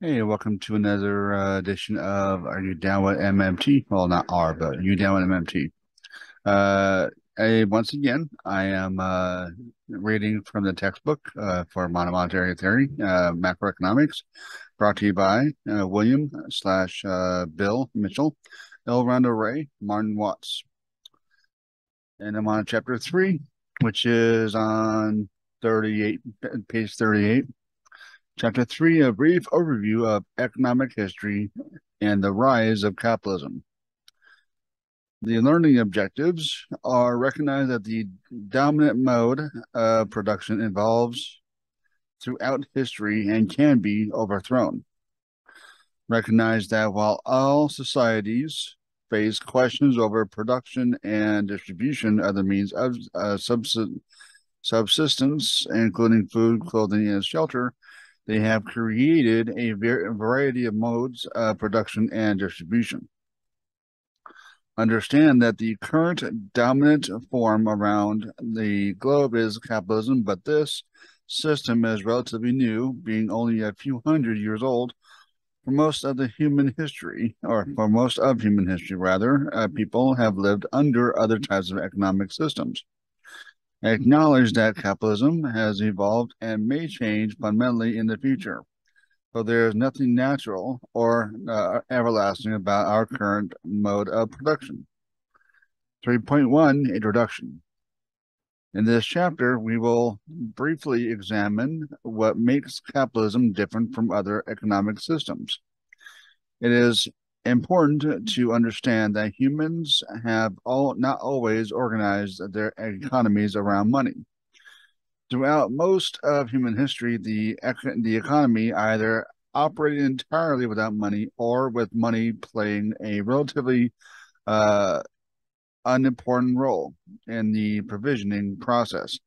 Hey, welcome to another uh, edition of Are You Down with MMT? Well, not R, but You Down with MMT. Uh, I, once again, I am uh, reading from the textbook uh, for monetary theory, uh, macroeconomics, brought to you by uh, William slash Bill Mitchell, L. Randall Wray, Martin Watts. And I'm on chapter three, which is on 38, page 38. Chapter 3 A brief overview of economic history and the rise of capitalism. The learning objectives are recognize that the dominant mode of production evolves throughout history and can be overthrown. Recognize that while all societies face questions over production and distribution of the means of uh, subsistence, including food, clothing, and shelter, they have created a variety of modes of production and distribution. Understand that the current dominant form around the globe is capitalism, but this system is relatively new, being only a few hundred years old. For most of the human history, or for most of human history, rather, uh, people have lived under other types of economic systems acknowledge that capitalism has evolved and may change fundamentally in the future. So there is nothing natural or uh, everlasting about our current mode of production. 3.1 Introduction. In this chapter, we will briefly examine what makes capitalism different from other economic systems. It is important to understand that humans have all not always organized their economies around money. Throughout most of human history, the the economy either operated entirely without money or with money playing a relatively uh, unimportant role in the provisioning process.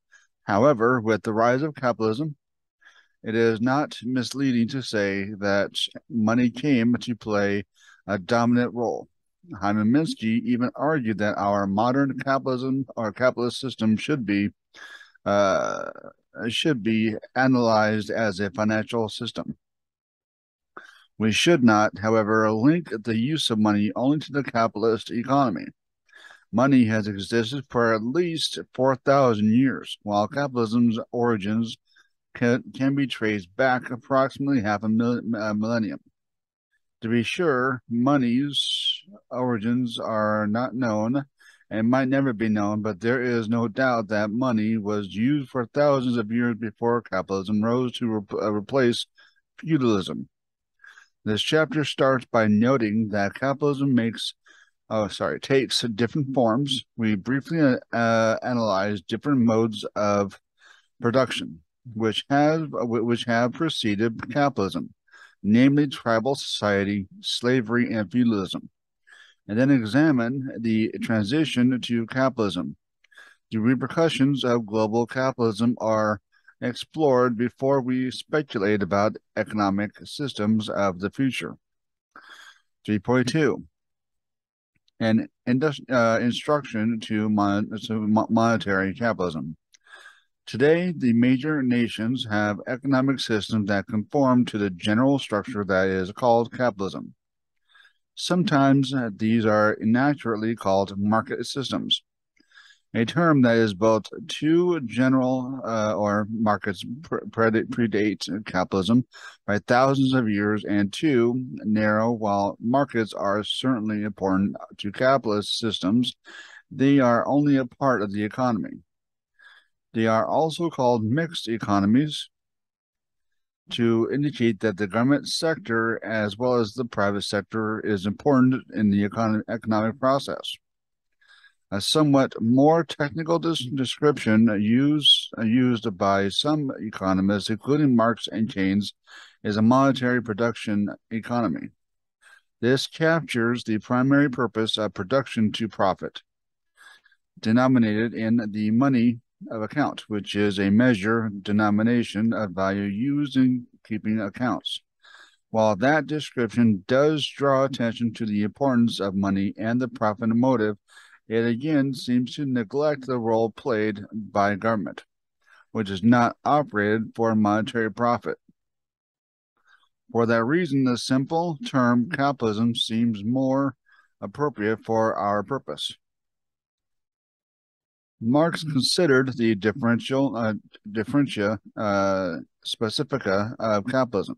However, with the rise of capitalism, it is not misleading to say that money came to play a dominant role. Hyman Minsky even argued that our modern capitalism our capitalist system should be uh, should be analyzed as a financial system. We should not, however, link the use of money only to the capitalist economy. Money has existed for at least 4,000 years, while capitalism's origins can, can be traced back approximately half a millennium. To be sure, money's origins are not known and might never be known, but there is no doubt that money was used for thousands of years before capitalism rose to re uh, replace feudalism. This chapter starts by noting that capitalism makes, oh, sorry, takes different forms. We briefly uh, analyze different modes of production, which have which have preceded capitalism namely tribal society, slavery, and feudalism, and then examine the transition to capitalism. The repercussions of global capitalism are explored before we speculate about economic systems of the future. 3.2 An uh, instruction to, mon to monetary capitalism. Today, the major nations have economic systems that conform to the general structure that is called capitalism. Sometimes uh, these are inaccurately called market systems, a term that is both too general uh, or markets predate capitalism by thousands of years and too narrow while markets are certainly important to capitalist systems they are only a part of the economy they are also called mixed economies to indicate that the government sector as well as the private sector is important in the econ economic process. A somewhat more technical description used, used by some economists, including Marx and Keynes, is a monetary production economy. This captures the primary purpose of production to profit, denominated in the money of account, which is a measure denomination of value used in keeping accounts. While that description does draw attention to the importance of money and the profit motive, it again seems to neglect the role played by government, which is not operated for monetary profit. For that reason, the simple term capitalism seems more appropriate for our purpose. Marx considered the differential uh, differentia uh, specifica of capitalism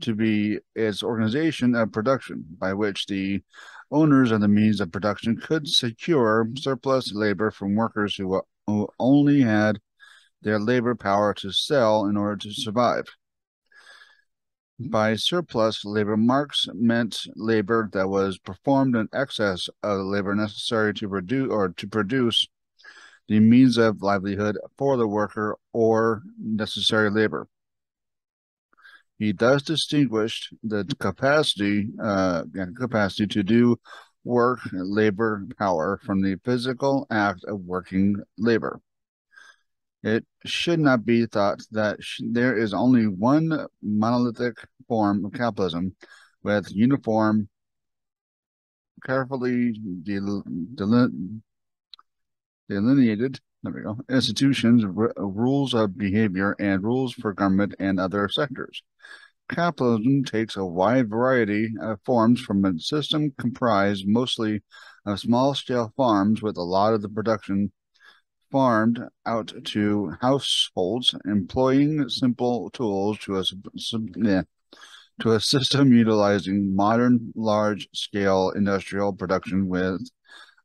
to be its organization of production, by which the owners of the means of production could secure surplus labor from workers who, who only had their labor power to sell in order to survive. By surplus labor, Marx meant labor that was performed in excess of the labor necessary to produce or to produce the means of livelihood for the worker or necessary labor. He thus distinguished the capacity uh, capacity to do work, labor, power from the physical act of working labor. It should not be thought that there is only one monolithic form of capitalism with uniform, carefully del del delineated there we go, institutions, uh, rules of behavior, and rules for government and other sectors. Capitalism takes a wide variety of forms from a system comprised mostly of small scale farms with a lot of the production farmed out to households, employing simple tools to a, to a system utilizing modern large scale industrial production with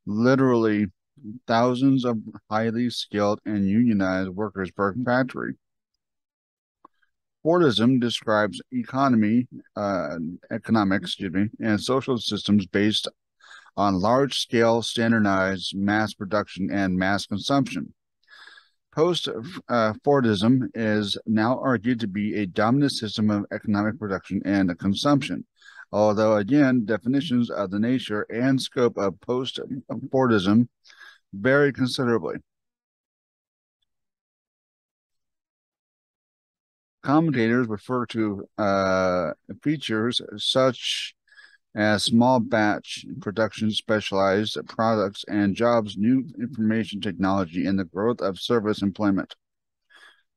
literally thousands of highly skilled and unionized workers per factory. Fordism describes economy, uh, economics, excuse me, and social systems based on large scale, standardized mass production and mass consumption. Post uh, Fordism is now argued to be a dominant system of economic production and consumption. Although, again, definitions of the nature and scope of post Fordism vary considerably. Commentators refer to uh, features such as small batch production, specialized products, and jobs, new information technology, and the growth of service employment.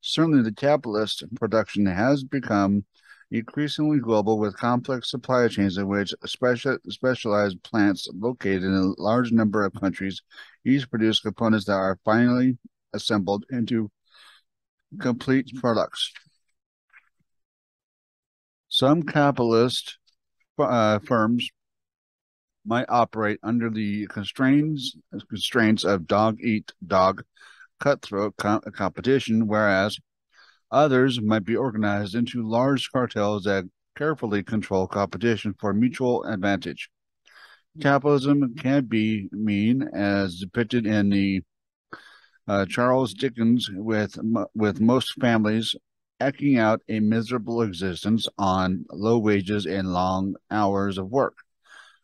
Certainly, the capitalist production has become increasingly global with complex supply chains in which special, specialized plants located in a large number of countries each produce components that are finally assembled into complete products. Some capitalist uh, firms might operate under the constraints constraints of dog eat dog cutthroat co competition, whereas Others might be organized into large cartels that carefully control competition for mutual advantage. Capitalism can be mean, as depicted in the uh, Charles Dickens, with with most families eking out a miserable existence on low wages and long hours of work.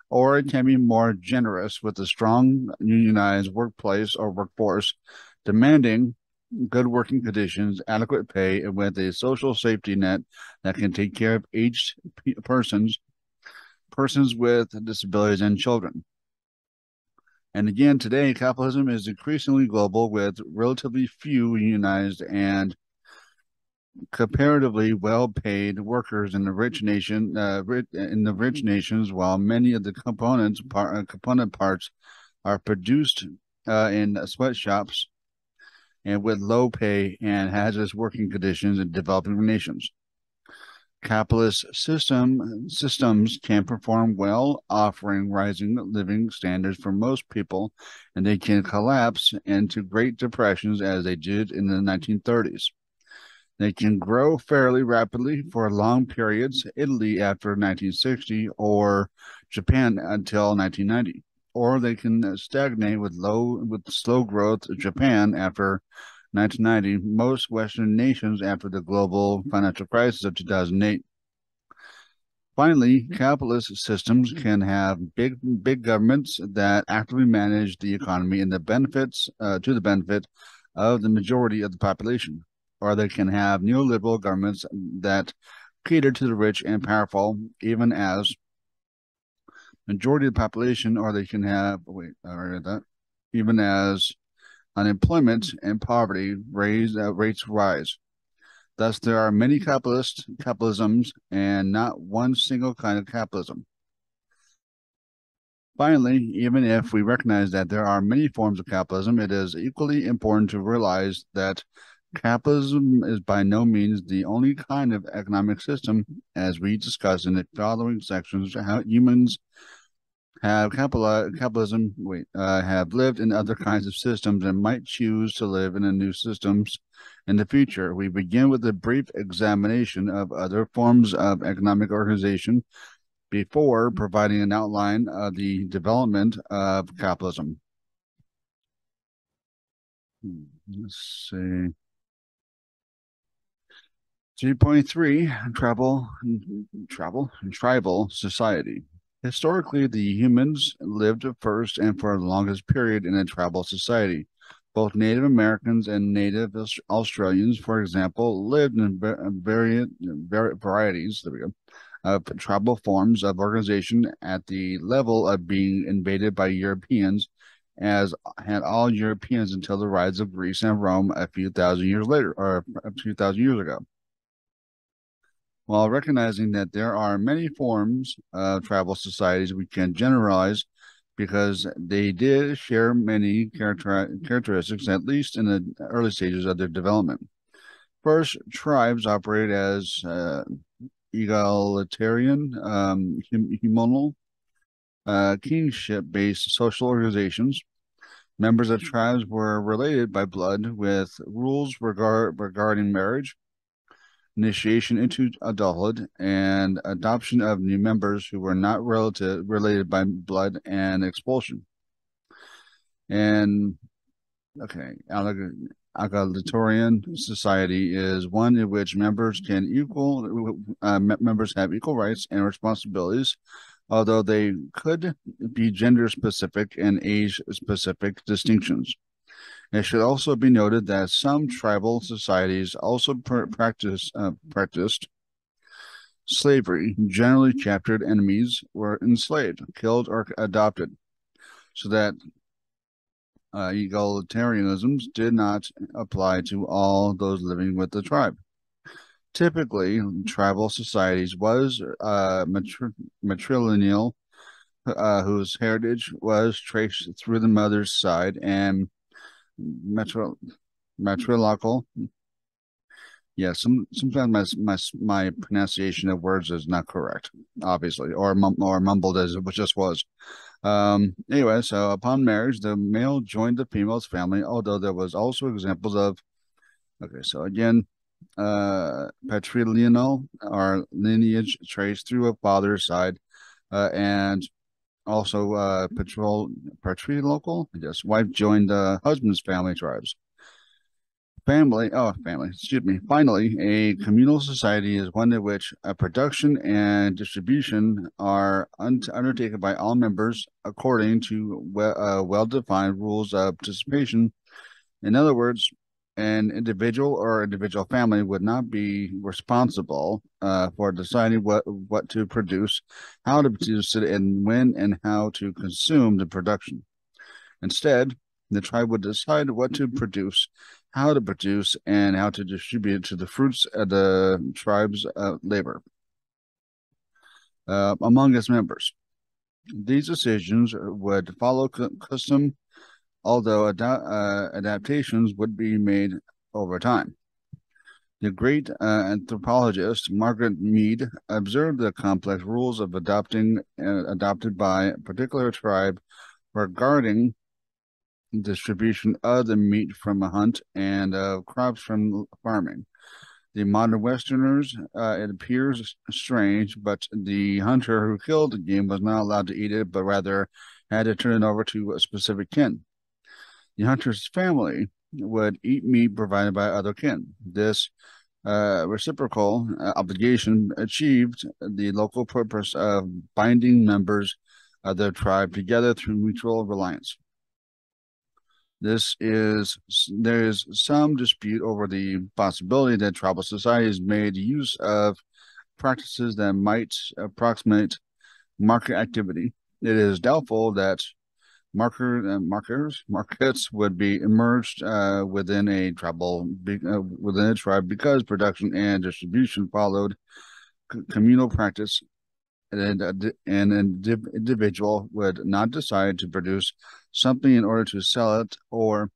Or it can be more generous with a strong unionized workplace or workforce demanding good working conditions, adequate pay, and with a social safety net that can take care of aged persons, persons with disabilities, and children. And again, today, capitalism is increasingly global with relatively few unionized and comparatively well-paid workers in the rich nation uh, in the rich nations, while many of the components uh, component parts are produced uh, in sweatshops and with low pay and hazardous working conditions in developing nations. Capitalist system systems can perform well, offering rising living standards for most people, and they can collapse into great depressions as they did in the 1930s. They can grow fairly rapidly for long periods, Italy after 1960 or Japan until 1990 or they can stagnate with low with slow growth Japan after 1990, most Western nations after the global financial crisis of 2008. Finally, capitalist systems can have big big governments that actively manage the economy and the benefits uh, to the benefit of the majority of the population, or they can have neoliberal governments that cater to the rich and powerful, even as majority of the population, or they can have wait, I read that, even as unemployment and poverty raise uh, rates rise. Thus, there are many capitalist capitalisms and not one single kind of capitalism. Finally, even if we recognize that there are many forms of capitalism, it is equally important to realize that capitalism is by no means the only kind of economic system, as we discuss in the following sections, how humans have capitalism wait, uh, have lived in other kinds of systems and might choose to live in a new systems in the future. We begin with a brief examination of other forms of economic organization before providing an outline of the development of capitalism. Hmm, let's see. 3.3 travel travel tribal society Historically, the humans lived first and for the longest period in a tribal society. Both Native Americans and Native Australians, for example, lived in varied varieties go, of tribal forms of organization at the level of being invaded by Europeans, as had all Europeans until the rise of Greece and Rome a few thousand years later, or a few thousand years ago while recognizing that there are many forms of tribal societies we can generalize because they did share many character characteristics, at least in the early stages of their development. First, tribes operate as uh, egalitarian, um, uh, kingship-based social organizations. Members of tribes were related by blood with rules regard regarding marriage, initiation into adulthood, and adoption of new members who were not relative related by blood and expulsion. And okay, egalitarian society is one in which members can equal uh, members have equal rights and responsibilities, although they could be gender specific and age specific distinctions. It should also be noted that some tribal societies also pr- practice uh, practiced slavery. Generally, captured enemies were enslaved, killed, or adopted, so that uh, egalitarianism did not apply to all those living with the tribe. Typically, tribal societies was uh, matri- matrilineal, uh, whose heritage was traced through the mother's side and metro matrilocal. Yeah, some sometimes my my my pronunciation of words is not correct, obviously, or mum, or mumbled as it just was. Um, anyway, so upon marriage, the male joined the female's family, although there was also examples of. Okay, so again, uh, patrilineal or lineage traced through a father's side, uh, and also uh, patrol local. Yes, wife joined the husband's family tribes. Family, oh, family, excuse me. Finally, a communal society is one in which a production and distribution are un- undertaken by all members according to we- uh, well defined rules of participation. In other words, an individual or individual family would not be responsible uh, for deciding what what to produce, how to produce it, and when and how to consume the production. Instead, the tribe would decide what to produce, how to produce, and how to distribute to the fruits of the tribe's uh, labor uh, among its members. These decisions would follow custom although ad- uh, adaptations would be made over time. The great uh, anthropologist Margaret Mead observed the complex rules of adopting uh, adopted by a particular tribe regarding distribution of the meat from a hunt and of crops from farming. The modern Westerners, uh, it appears strange, but the hunter who killed the game was not allowed to eat it, but rather had to turn it over to a specific kin. The hunter's family would eat meat provided by other kin. This uh, reciprocal uh, obligation achieved the local purpose of binding members of the tribe together through mutual reliance. This is there is some dispute over the possibility that tribal societies made use of practices that might approximate market activity. It is doubtful that Marker uh, markers markets would be emerged uh, within a tribal uh, within a tribe because production and distribution followed communal practice and an individual would not decide to produce something in order to sell it or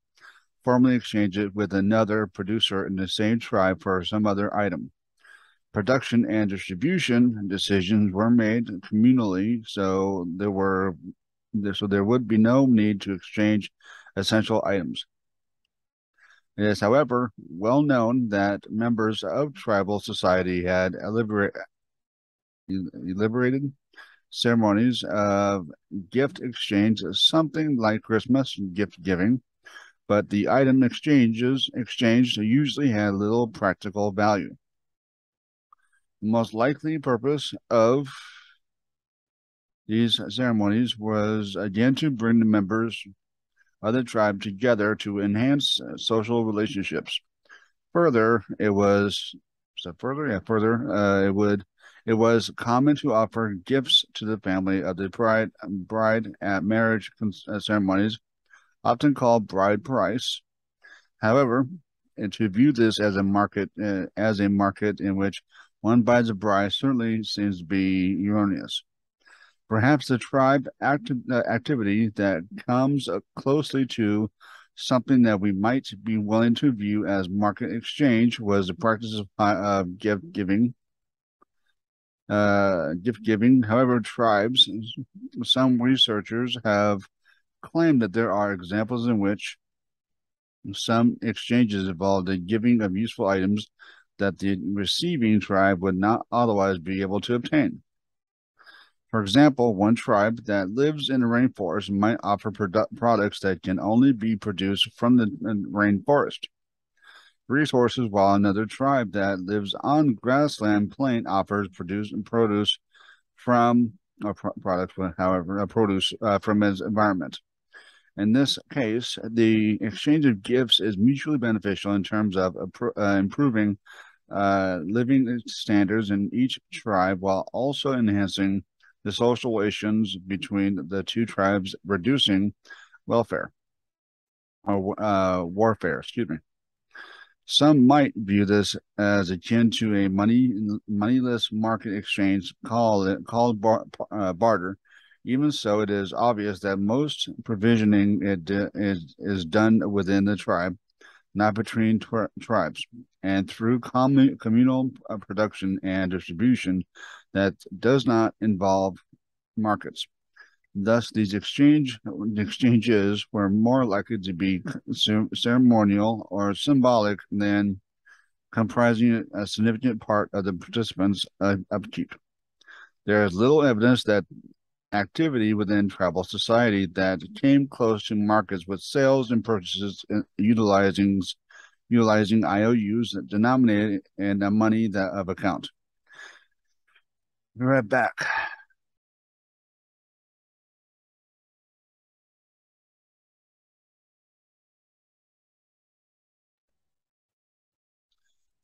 formally exchange it with another producer in the same tribe for some other item. Production and distribution decisions were made communally, so there were so there would be no need to exchange essential items. It is, however, well known that members of tribal society had elaborated ceremonies of gift exchange, something like Christmas gift giving, but the item exchanges exchanged usually had little practical value. Most likely purpose of these ceremonies was again to bring the members of the tribe together to enhance social relationships. Further, it was so further, yeah, further, uh, it would it was common to offer gifts to the family of the bride, bride at marriage uh, ceremonies, often called bride price. However, to view this as a market uh, as a market in which one buys a bride certainly seems to be erroneous. Perhaps the tribe uh, activity that comes uh, closely to something that we might be willing to view as market exchange was the practice of uh, gift giving uh, gift giving. However, tribes, some researchers have claimed that there are examples in which some exchanges involved the giving of useful items that the receiving tribe would not otherwise be able to obtain. For example, one tribe that lives in a rainforest might offer produ- products that can only be produced from the rainforest resources, while another tribe that lives on grassland plain offers produce and produce from or pro- products, however, produce uh, from its environment. In this case, the exchange of gifts is mutually beneficial in terms of uh, improving uh, living standards in each tribe while also enhancing the social relations between the two tribes, reducing welfare or uh, warfare. Excuse me. Some might view this as akin to a money moneyless market exchange called called bar, uh, barter. Even so, it is obvious that most provisioning it is is done within the tribe, not between tribes, and through communal uh, production and distribution that does not involve markets. Thus, these exchange exchanges were more likely to be ceremonial or symbolic than comprising a significant part of the participants' upkeep. There is little evidence that activity within tribal society that came close to markets with sales and purchases uh, utilizing utilizing IOUs denominated in the money that of account. Be right back.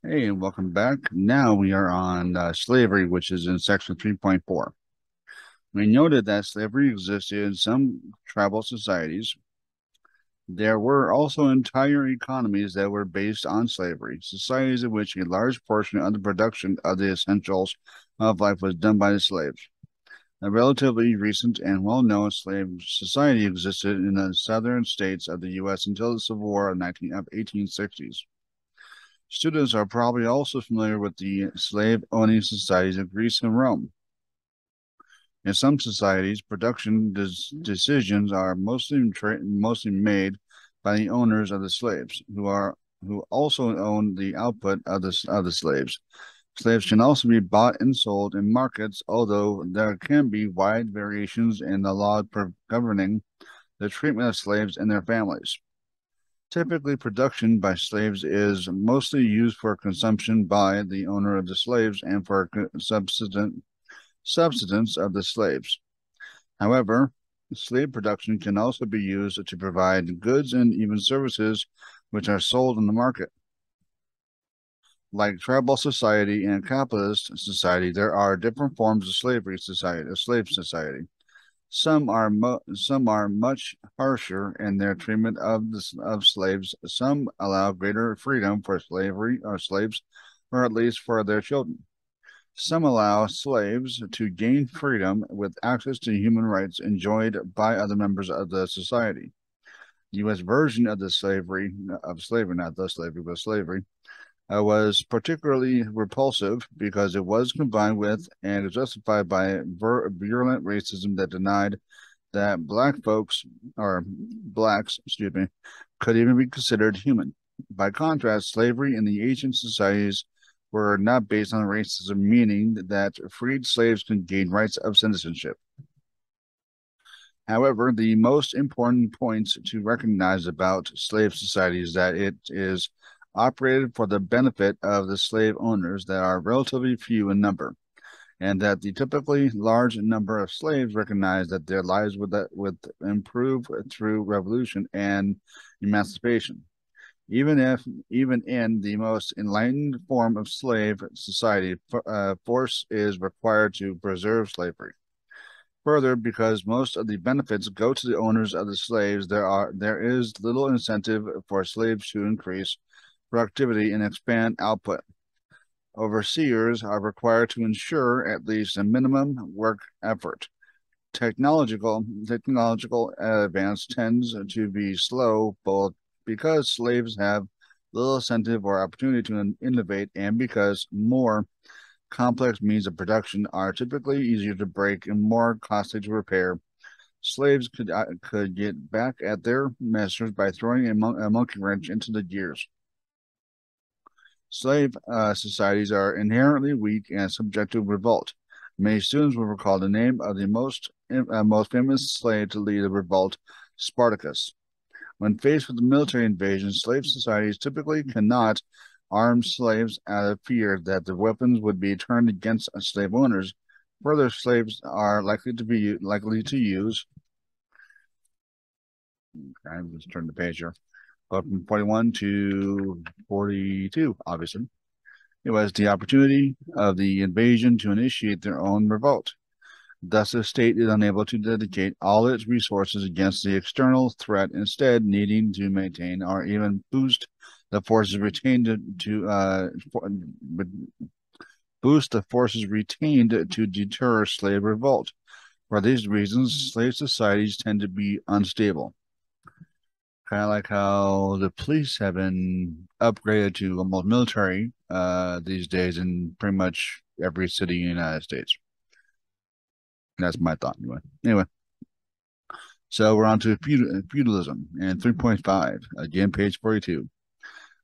Hey, and welcome back. Now we are on uh, slavery, which is in section 3.4. We noted that slavery existed in some tribal societies. There were also entire economies that were based on slavery, societies in which a large portion of the production of the essentials of life was done by the slaves. A relatively recent and well-known slave society existed in the southern states of the U.S. until the Civil War of, 19, of 1860s. Students are probably also familiar with the slave owning societies of Greece and Rome. In some societies, production des- mm-hmm. decisions are mostly tra- mostly made by the owners of the slaves, who are who also own the output of the of the slaves. Slaves can also be bought and sold in markets, although there can be wide variations in the law governing the treatment of slaves and their families. Typically, production by slaves is mostly used for consumption by the owner of the slaves and for subsistence subsistence of the slaves. However, slave production can also be used to provide goods and even services which are sold in the market. Like tribal society and capitalist society, there are different forms of slavery society, a slave society. Some are some are much harsher in their treatment of the, of slaves. Some allow greater freedom for slavery or slaves, or at least for their children. Some allow slaves to gain freedom with access to human rights enjoyed by other members of the society. The U.S. version of the slavery of slavery, not the slavery, but slavery, uh, was particularly repulsive because it was combined with and justified by virulent racism that denied that black folks or blacks, excuse me, could even be considered human. By contrast, slavery in the ancient societies were not based on racism, meaning that freed slaves could gain rights of citizenship. However, the most important points to recognize about slave society is that it is operated for the benefit of the slave owners that are relatively few in number, and that the typically large number of slaves recognize that their lives would, would improve through revolution and emancipation. Even if, even in the most enlightened form of slave society, uh, force is required to preserve slavery. Further, because most of the benefits go to the owners of the slaves, there are there is little incentive for slaves to increase productivity and expand output. Overseers are required to ensure at least a minimum work effort. Technological technological advance tends to be slow, both because slaves have little incentive or opportunity to innovate, and because more complex means of production are typically easier to break and more costly to repair. Slaves could uh, could get back at their masters by throwing a, mon a monkey wrench into the gears. Slave uh, societies are inherently weak and subject to revolt. Many students will recall the name of the most uh, most famous slave to lead a revolt, Spartacus. When faced with a military invasion, slave societies typically cannot arm slaves out of fear that the weapons would be turned against slave owners. Further, slaves are likely to be likely to use. Okay, let's turn the page here from 41 to 42, obviously. It was the opportunity of the invasion to initiate their own revolt. Thus, the state is unable to dedicate all its resources against the external threat, instead, needing to maintain or even boost the forces retained to uh, boost the forces retained to deter slave revolt. For these reasons, slave societies tend to be unstable kind of like how the police have been upgraded to almost military uh, these days in pretty much every city in the United States. That's my thought, anyway. Anyway, so we're on to uh, feudalism and 3.5, again, page 42.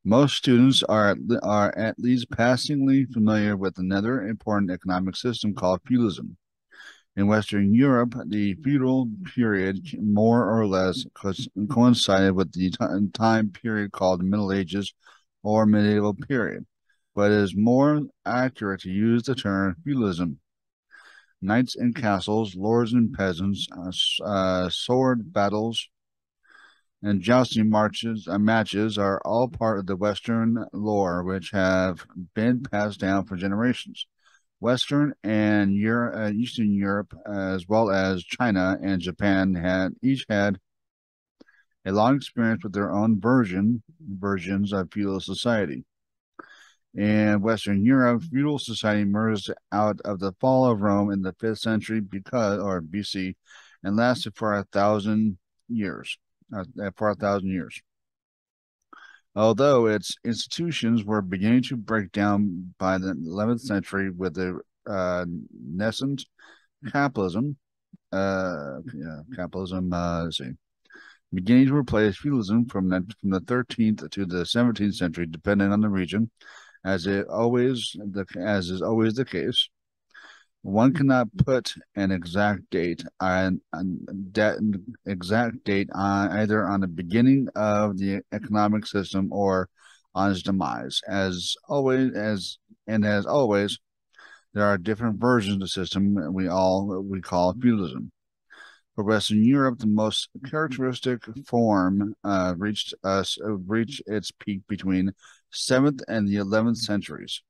Most students are, are at least passingly familiar with another important economic system called feudalism. In Western Europe, the feudal period more or less coincided with the time period called the Middle Ages or medieval period, but it is more accurate to use the term feudalism. Knights and castles, lords and peasants, uh, uh, sword battles, and jousting marches uh, matches are all part of the Western lore, which have been passed down for generations. Western and Euro, uh, Eastern Europe, as well as China and Japan, had each had a long experience with their own version versions of feudal society. In Western Europe, feudal society emerged out of the fall of Rome in the fifth century because, or BC, and lasted for a thousand years. Uh, for a thousand years although its institutions were beginning to break down by the 11th century with the uh, nascent capitalism, uh, yeah, capitalism, uh, see, beginning to replace feudalism from the, from the 13th to the 17th century, depending on the region, as it always the as is always the case. One cannot put an exact date on, on that exact date on either on the beginning of the economic system or on its demise. As always, as and as always, there are different versions of the system we all we call feudalism. For Western Europe, the most characteristic form uh, reached us reached its peak between seventh and the eleventh centuries.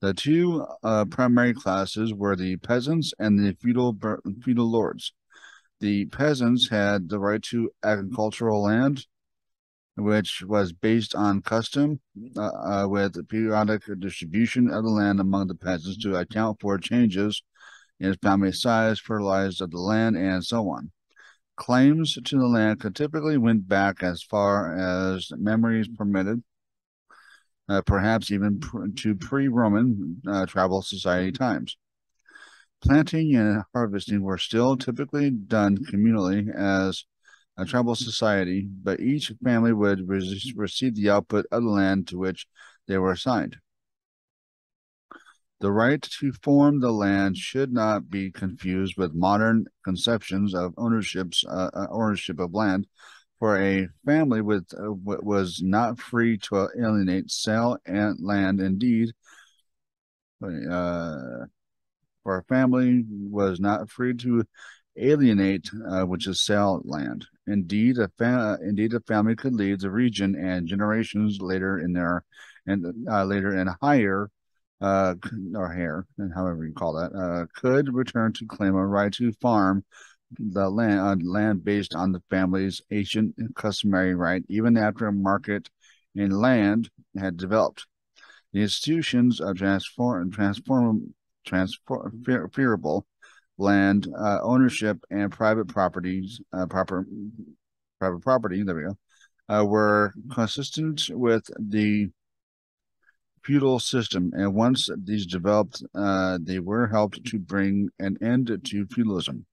The two uh, primary classes were the peasants and the feudal feudal lords. The peasants had the right to agricultural land, which was based on custom, uh, uh, with periodic distribution of the land among the peasants to account for changes in family size, fertilized of the land, and so on. Claims to the land could typically went back as far as memories permitted, uh, perhaps even pr to pre-Roman uh, travel society times. Planting and harvesting were still typically done communally as a tribal society, but each family would re receive the output of the land to which they were assigned. The right to form the land should not be confused with modern conceptions of ownerships uh, uh ownership of land. For a family with uh, was not free to alienate, sell, and land. Indeed, uh, for a family was not free to alienate, uh, which is sell land. Indeed, a fa- indeed a family could leave the region, and generations later in their and uh, later in higher uh, or hair, and however you call that, uh, could return to claim a right to farm the land uh, land based on the family's ancient customary right, even after a market in land had developed. The institutions of transform transform transferable land uh, ownership and private properties, uh, proper private property. There we go. Uh, were consistent with the feudal system, and once these developed, uh, they were helped to bring an end to feudalism.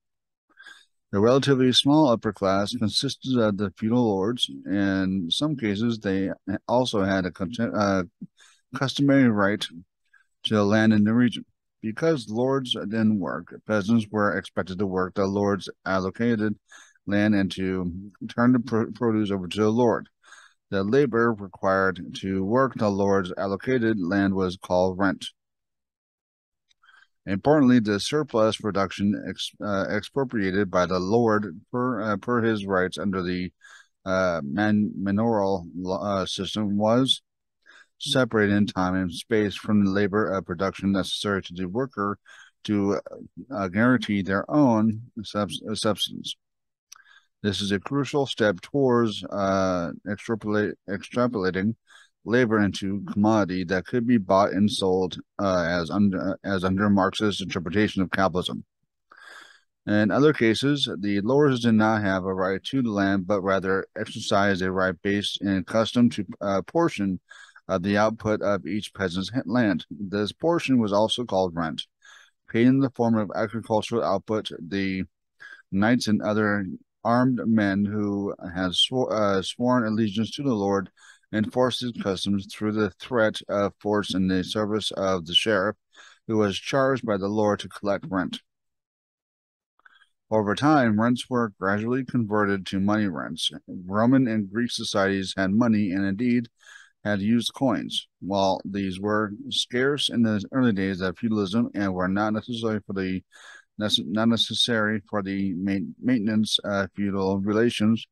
The relatively small upper class consisted of the feudal lords. and In some cases, they also had a customary right to land in the region. Because lords didn't work, peasants were expected to work the lord's allocated land and to turn the produce over to the lord. The labor required to work the lord's allocated land was called rent. Importantly, the surplus production ex, uh, expropriated by the lord per uh, per his rights under the uh, man, manorial uh, system was separated in time and space from the labor of production necessary to the worker to uh, guarantee their own substance. This is a crucial step towards uh, extrapolate, extrapolating labor into commodity that could be bought and sold uh, as under as under Marx's interpretation of capitalism. In other cases, the lords did not have a right to the land, but rather exercised a right based in custom to a uh, portion of the output of each peasant's land. This portion was also called rent. Paid in the form of agricultural output, the knights and other armed men who had uh, sworn allegiance to the Lord enforced his customs through the threat of force in the service of the sheriff, who was charged by the Lord to collect rent. Over time, rents were gradually converted to money rents. Roman and Greek societies had money and indeed had used coins. While these were scarce in the early days of feudalism and were not necessary for the not necessary for the maintenance of feudal relations,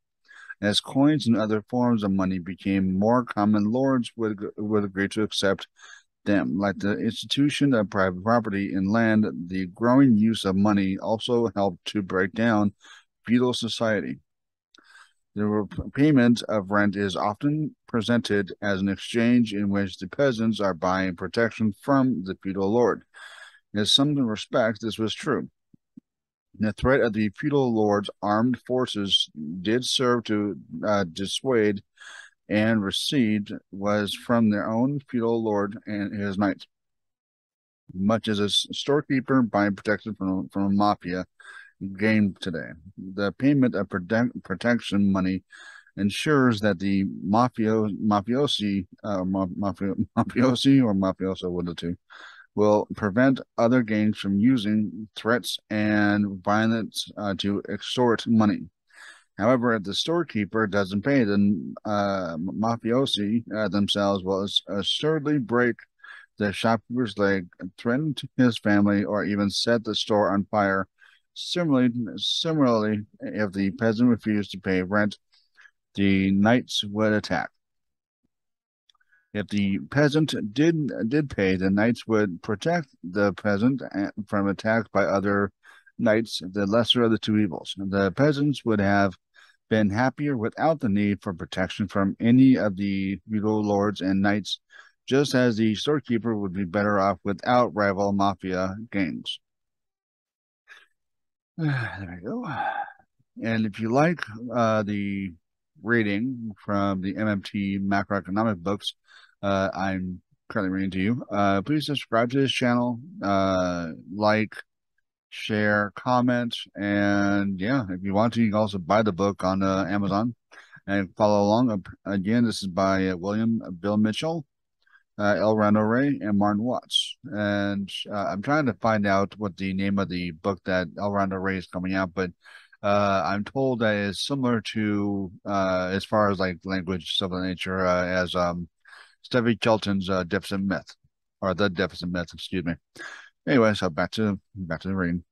as coins and other forms of money became more common, lords would would agree to accept them. Like the institution of private property in land, the growing use of money also helped to break down feudal society. The payment of rent is often presented as an exchange in which the peasants are buying protection from the feudal lord. In some respects, this was true. The threat of the feudal lord's armed forces did serve to uh, dissuade and received was from their own feudal lord and his knights. Much as a storekeeper buying protection from, from a mafia, game today. The payment of protect, protection money ensures that the mafio, mafiosi, uh, mafio, mafiosi or mafioso, one of the two, will prevent other gangs from using threats and violence uh, to extort money. However, if the storekeeper doesn't pay, then uh, mafiosi uh, themselves will assuredly break the shopkeeper's leg, threaten his family, or even set the store on fire Similarly, similarly, if the peasant refused to pay rent, the knights would attack. If the peasant did did pay, the knights would protect the peasant uh, from attack by other knights, the lesser of the two evils. The peasants would have been happier without the need for protection from any of the feudal lords and knights, just as the storekeeper would be better off without rival mafia gangs. there we go. And if you like uh, the reading from the MMT macroeconomic books, uh, I'm currently reading to you. Uh, please subscribe to this channel, uh, like, share, comment, and yeah, if you want to, you can also buy the book on uh, Amazon and follow along. Again, this is by uh, William Bill Mitchell, uh, L. Randall Wray, and Martin Watts. And uh, I'm trying to find out what the name of the book that L. Randall Wray is coming out, but uh, I'm told that it's similar to, uh, as far as like language, stuff of nature, uh, as um, Steffi Kelton's uh, Deficit Myth, or The Deficit Myth, excuse me. Anyway, so back to back to the reading.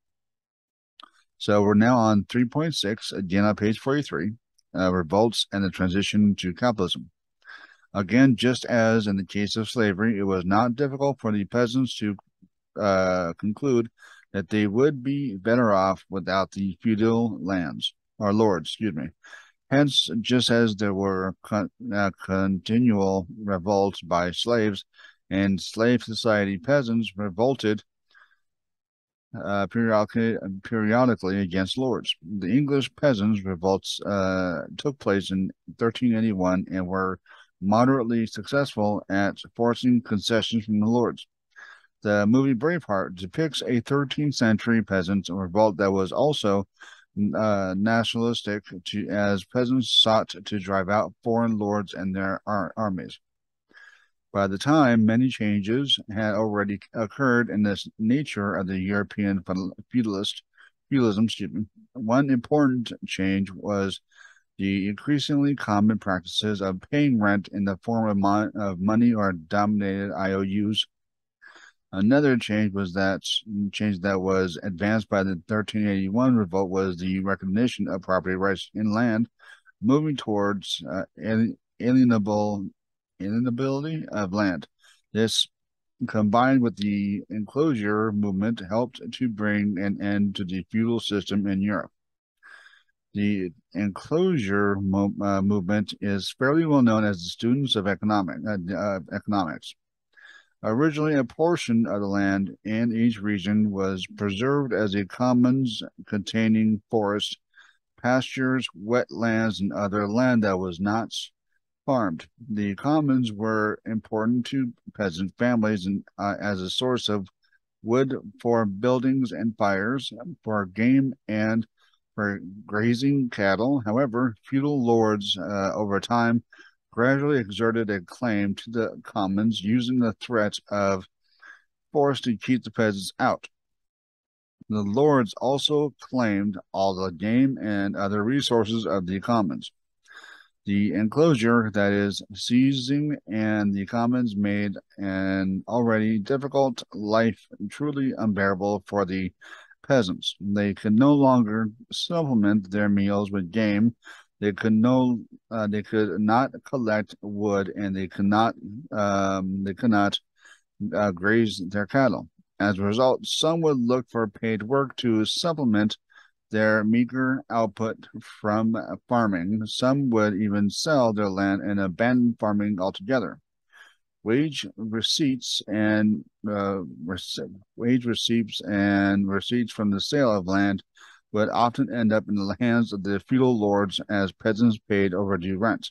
So we're now on 3.6, again on page 43, uh, revolts and the transition to capitalism. Again, just as in the case of slavery, it was not difficult for the peasants to uh, conclude that they would be better off without the feudal lands, or lords, excuse me. Hence, just as there were con uh, continual revolts by slaves and slave society peasants revolted uh, periodically, periodically against lords. The English peasants' revolts uh, took place in 1381 and were moderately successful at forcing concessions from the lords. The movie Braveheart depicts a 13th century peasant revolt that was also uh, nationalistic to, as peasants sought to drive out foreign lords and their ar armies. By the time many changes had already occurred in the nature of the European feudalist feudalism, excuse me, one important change was the increasingly common practices of paying rent in the form of, mon of money or dominated IOUs. Another change was that change that was advanced by the 1381 revolt was the recognition of property rights in land, moving towards uh, alienable inability of land. This, combined with the enclosure movement, helped to bring an end to the feudal system in Europe. The enclosure mo uh, movement is fairly well known as the students of economic, uh, economics. Originally, a portion of the land in each region was preserved as a commons containing forests, pastures, wetlands, and other land that was not farmed. The commons were important to peasant families and uh, as a source of wood for buildings and fires, for game and for grazing cattle. However, feudal lords uh, over time gradually exerted a claim to the commons using the threat of force to keep the peasants out. The lords also claimed all the game and other resources of the commons. The enclosure that is seizing and the commons made an already difficult life truly unbearable for the peasants. They could no longer supplement their meals with game. They could no, uh, they could not collect wood, and they could not, um, they could not uh, graze their cattle. As a result, some would look for paid work to supplement their meager output from farming. Some would even sell their land and abandon farming altogether. Wage receipts and uh, wage receipts and receipts from the sale of land would often end up in the hands of the feudal lords as peasants paid overdue rent.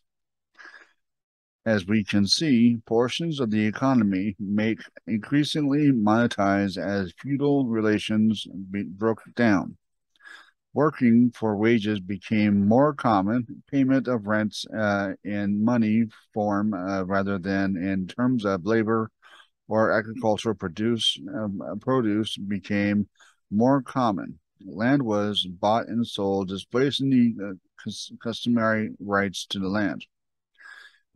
As we can see, portions of the economy make increasingly monetized as feudal relations broke down working for wages became more common. Payment of rents uh, in money form uh, rather than in terms of labor or agricultural produce um, produce became more common. Land was bought and sold, displacing the uh, customary rights to the land.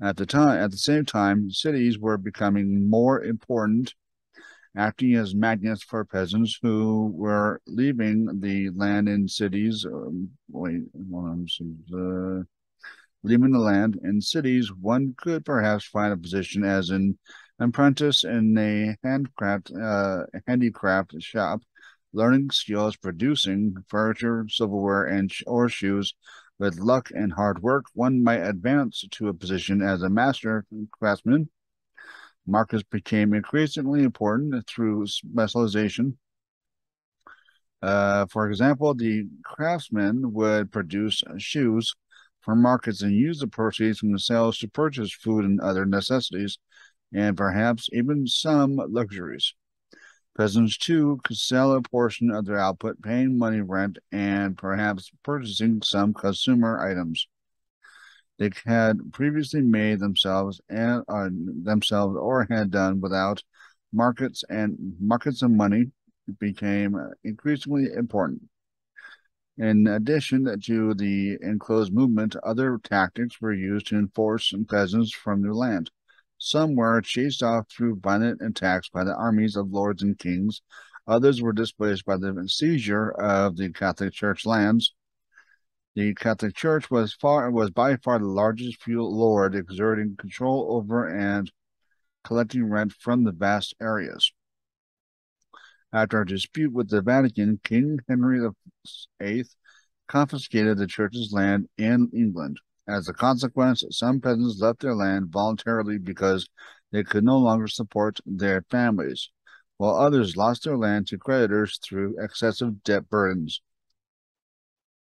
At the time, at the same time, cities were becoming more important acting as magnets for peasants who were leaving the land in cities. Um, wait, uh, leaving the land. In cities, one could perhaps find a position as an apprentice in a handcraft, uh, handicraft shop, learning skills producing furniture, silverware, and or shoes. With luck and hard work, one might advance to a position as a master craftsman. Markets became increasingly important through specialization uh, for example, the craftsman would produce shoes for markets and use the proceeds from the sales to purchase food and other necessities, and perhaps even some luxuries. Peasants, too, could sell a portion of their output, paying money rent and perhaps purchasing some consumer items. They had previously made themselves and uh, themselves or had done without markets and markets and money became increasingly important. In addition to the enclosed movement, other tactics were used to enforce some peasants from their land. Some were chased off through violent attacks by the armies of lords and kings. Others were displaced by the seizure of the Catholic Church lands. The Catholic Church was far was by far the largest feudal lord, exerting control over and collecting rent from the vast areas. After a dispute with the Vatican, King Henry VIII confiscated the church's land in England. As a consequence, some peasants left their land voluntarily because they could no longer support their families, while others lost their land to creditors through excessive debt burdens.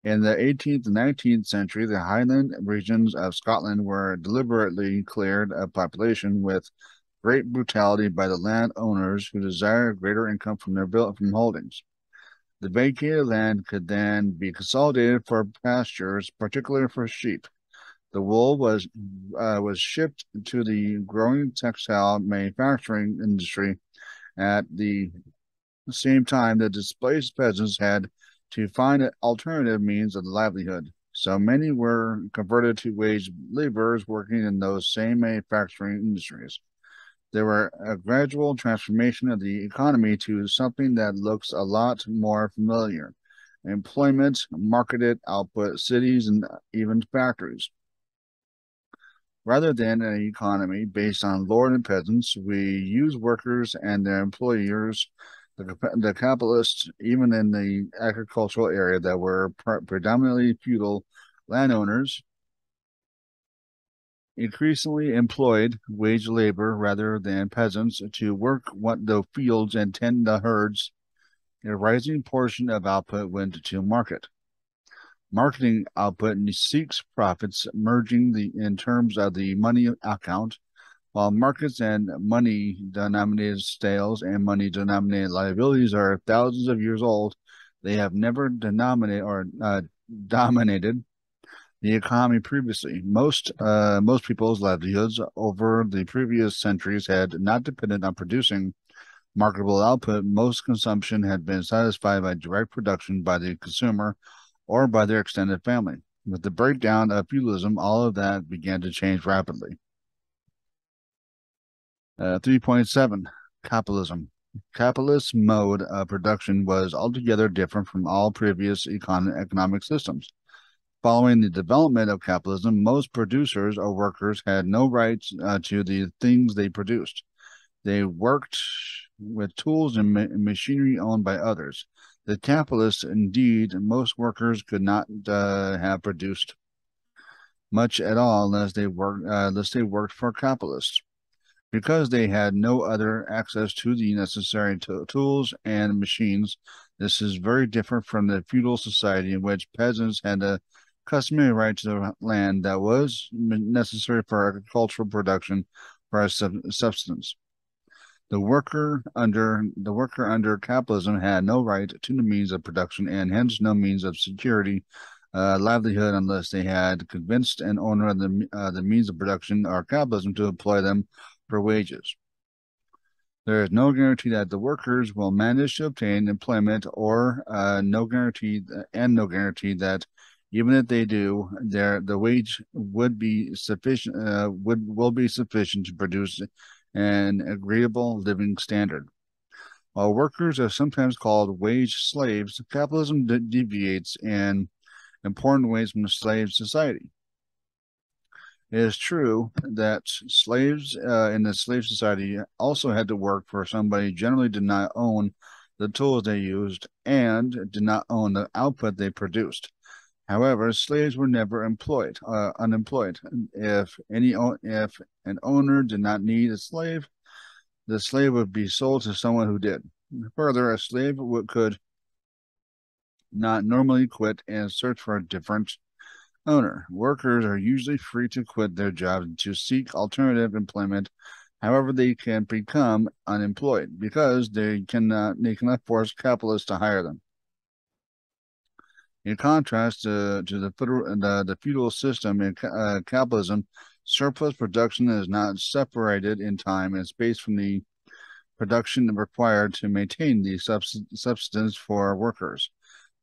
In the 18th and 19th century, the Highland regions of Scotland were deliberately cleared of population with great brutality by the landowners who desired greater income from their built from holdings. The vacated land could then be consolidated for pastures, particularly for sheep. The wool was uh, was shipped to the growing textile manufacturing industry. At the same time, the displaced peasants had to find alternative means of livelihood. So many were converted to wage laborers working in those same manufacturing industries there were a gradual transformation of the economy to something that looks a lot more familiar employment, marketed output, cities, and even factories. Rather than an economy based on lord and peasants, we use workers and their employers, the, the capitalists, even in the agricultural area that were predominantly feudal landowners, increasingly employed wage labor rather than peasants to work what the fields and tend the herds. A rising portion of output went to market. Marketing output seeks profits, merging the in terms of the money account, while markets and money denominated sales and money denominated liabilities are thousands of years old. They have never denominated or uh, dominated the economy previously. Most uh, most people's livelihoods over the previous centuries had not depended on producing marketable output. Most consumption had been satisfied by direct production by the consumer or by their extended family. With the breakdown of feudalism, all of that began to change rapidly. Uh, 3.7 Capitalism. Capitalist mode of production was altogether different from all previous econ- economic systems. Following the development of capitalism, most producers or workers had no rights uh, to the things they produced. They worked with tools and ma- machinery owned by others. The capitalists, indeed, most workers could not uh, have produced much at all unless they worked uh, unless they worked for capitalists. Because they had no other access to the necessary tools and machines, this is very different from the feudal society in which peasants had to customary right to the land that was necessary for agricultural production for our substance. The worker under the worker under capitalism had no right to the means of production and hence no means of security uh, livelihood unless they had convinced an owner of the uh, the means of production or capitalism to employ them for wages. There is no guarantee that the workers will manage to obtain employment, or uh, no guarantee and no guarantee that even if they do, their the wage would be sufficient uh, would will be sufficient to produce an agreeable living standard. While workers are sometimes called wage slaves, capitalism de- deviates in important ways from the slave society. It is true that slaves uh, in the slave society also had to work for somebody generally did not own the tools they used and did not own the output they produced. However, slaves were never employed, uh, unemployed. If any, if an owner did not need a slave, the slave would be sold to someone who did. Further, a slave would, could not normally quit and search for a different owner. Workers are usually free to quit their jobs to seek alternative employment. However, they can become unemployed because they cannot they cannot force capitalists to hire them. In contrast to, to the, the, the feudal system in uh, capitalism, surplus production is not separated in time and space from the production required to maintain the subsistence for workers.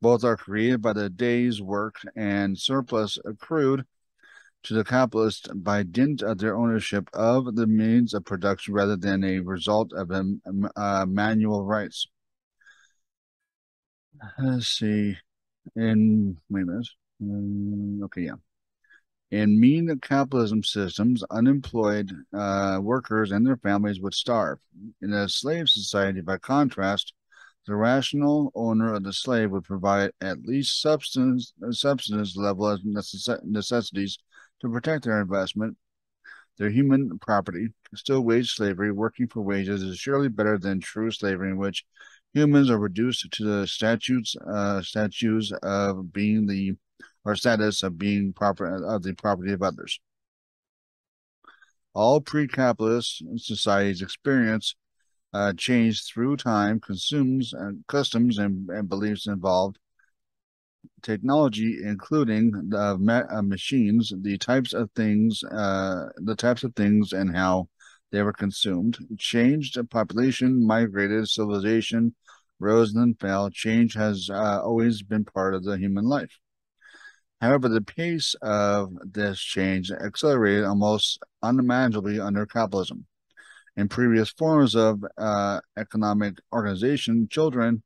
Both are created by the day's work and surplus accrued to the capitalist by dint of their ownership of the means of production rather than a result of um, uh, manual rights. Let's see. In wait a minute. Um, okay, yeah. In mean capitalism systems, unemployed uh, workers and their families would starve. In a slave society, by contrast, the rational owner of the slave would provide at least substance, substance level of necessities to protect their investment, their human property. Still, wage slavery, working for wages, is surely better than true slavery, in which humans are reduced to the statutes, uh, statues of being the or status of being proper of the property of others. All pre-capitalist societies experience uh, change through time, consumes and customs and, and beliefs involved technology, including the ma uh, machines, the types of things, uh, the types of things, and how they were consumed. Changed population, migrated civilization, rose and then fell. Change has uh, always been part of the human life. However, the pace of this change accelerated almost unimaginably under capitalism. In previous forms of uh, economic organization, children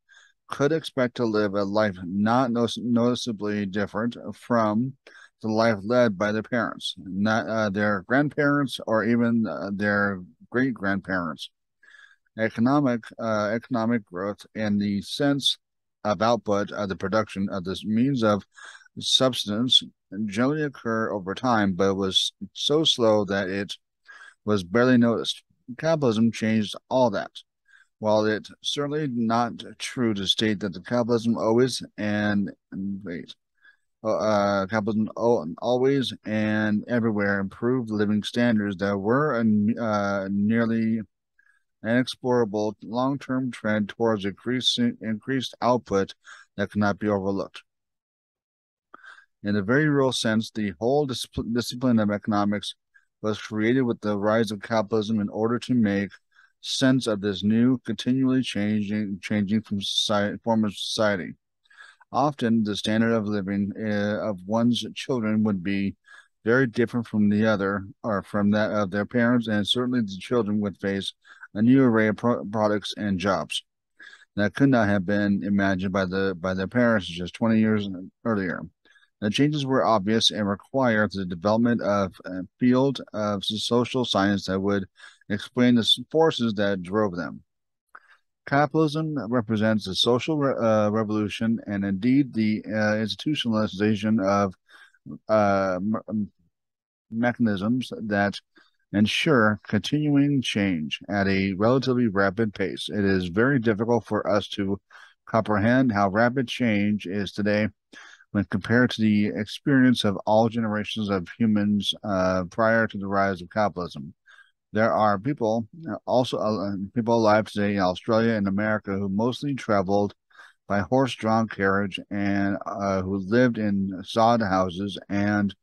could expect to live a life not noticeably different from the life led by their parents, not uh, their grandparents or even uh, their great grandparents. Economic uh, economic growth and the sense of output of the production of this means of substance generally occur over time, but it was so slow that it was barely noticed capitalism changed all that. While it's certainly not true to state that the capitalism always and, wait, uh, capitalism always and everywhere improved living standards that were a uh, nearly inexplorable long-term trend towards increasing increased output that cannot be overlooked. In a very real sense, the whole dis discipline of economics was created with the rise of capitalism in order to make sense of this new, continually changing, changing from society, form of society. Often, the standard of living uh, of one's children would be very different from the other, or from that of their parents, and certainly the children would face a new array of pro products and jobs that could not have been imagined by the by their parents just 20 years earlier. The changes were obvious and required the development of a field of social science that would explain the forces that drove them. Capitalism represents a social re uh, revolution and indeed the uh, institutionalization of uh, mechanisms that ensure continuing change at a relatively rapid pace. It is very difficult for us to comprehend how rapid change is today when compared to the experience of all generations of humans uh, prior to the rise of capitalism. There are people uh, also uh, people alive today in Australia and America who mostly traveled by horse-drawn carriage and uh, who lived in sod houses and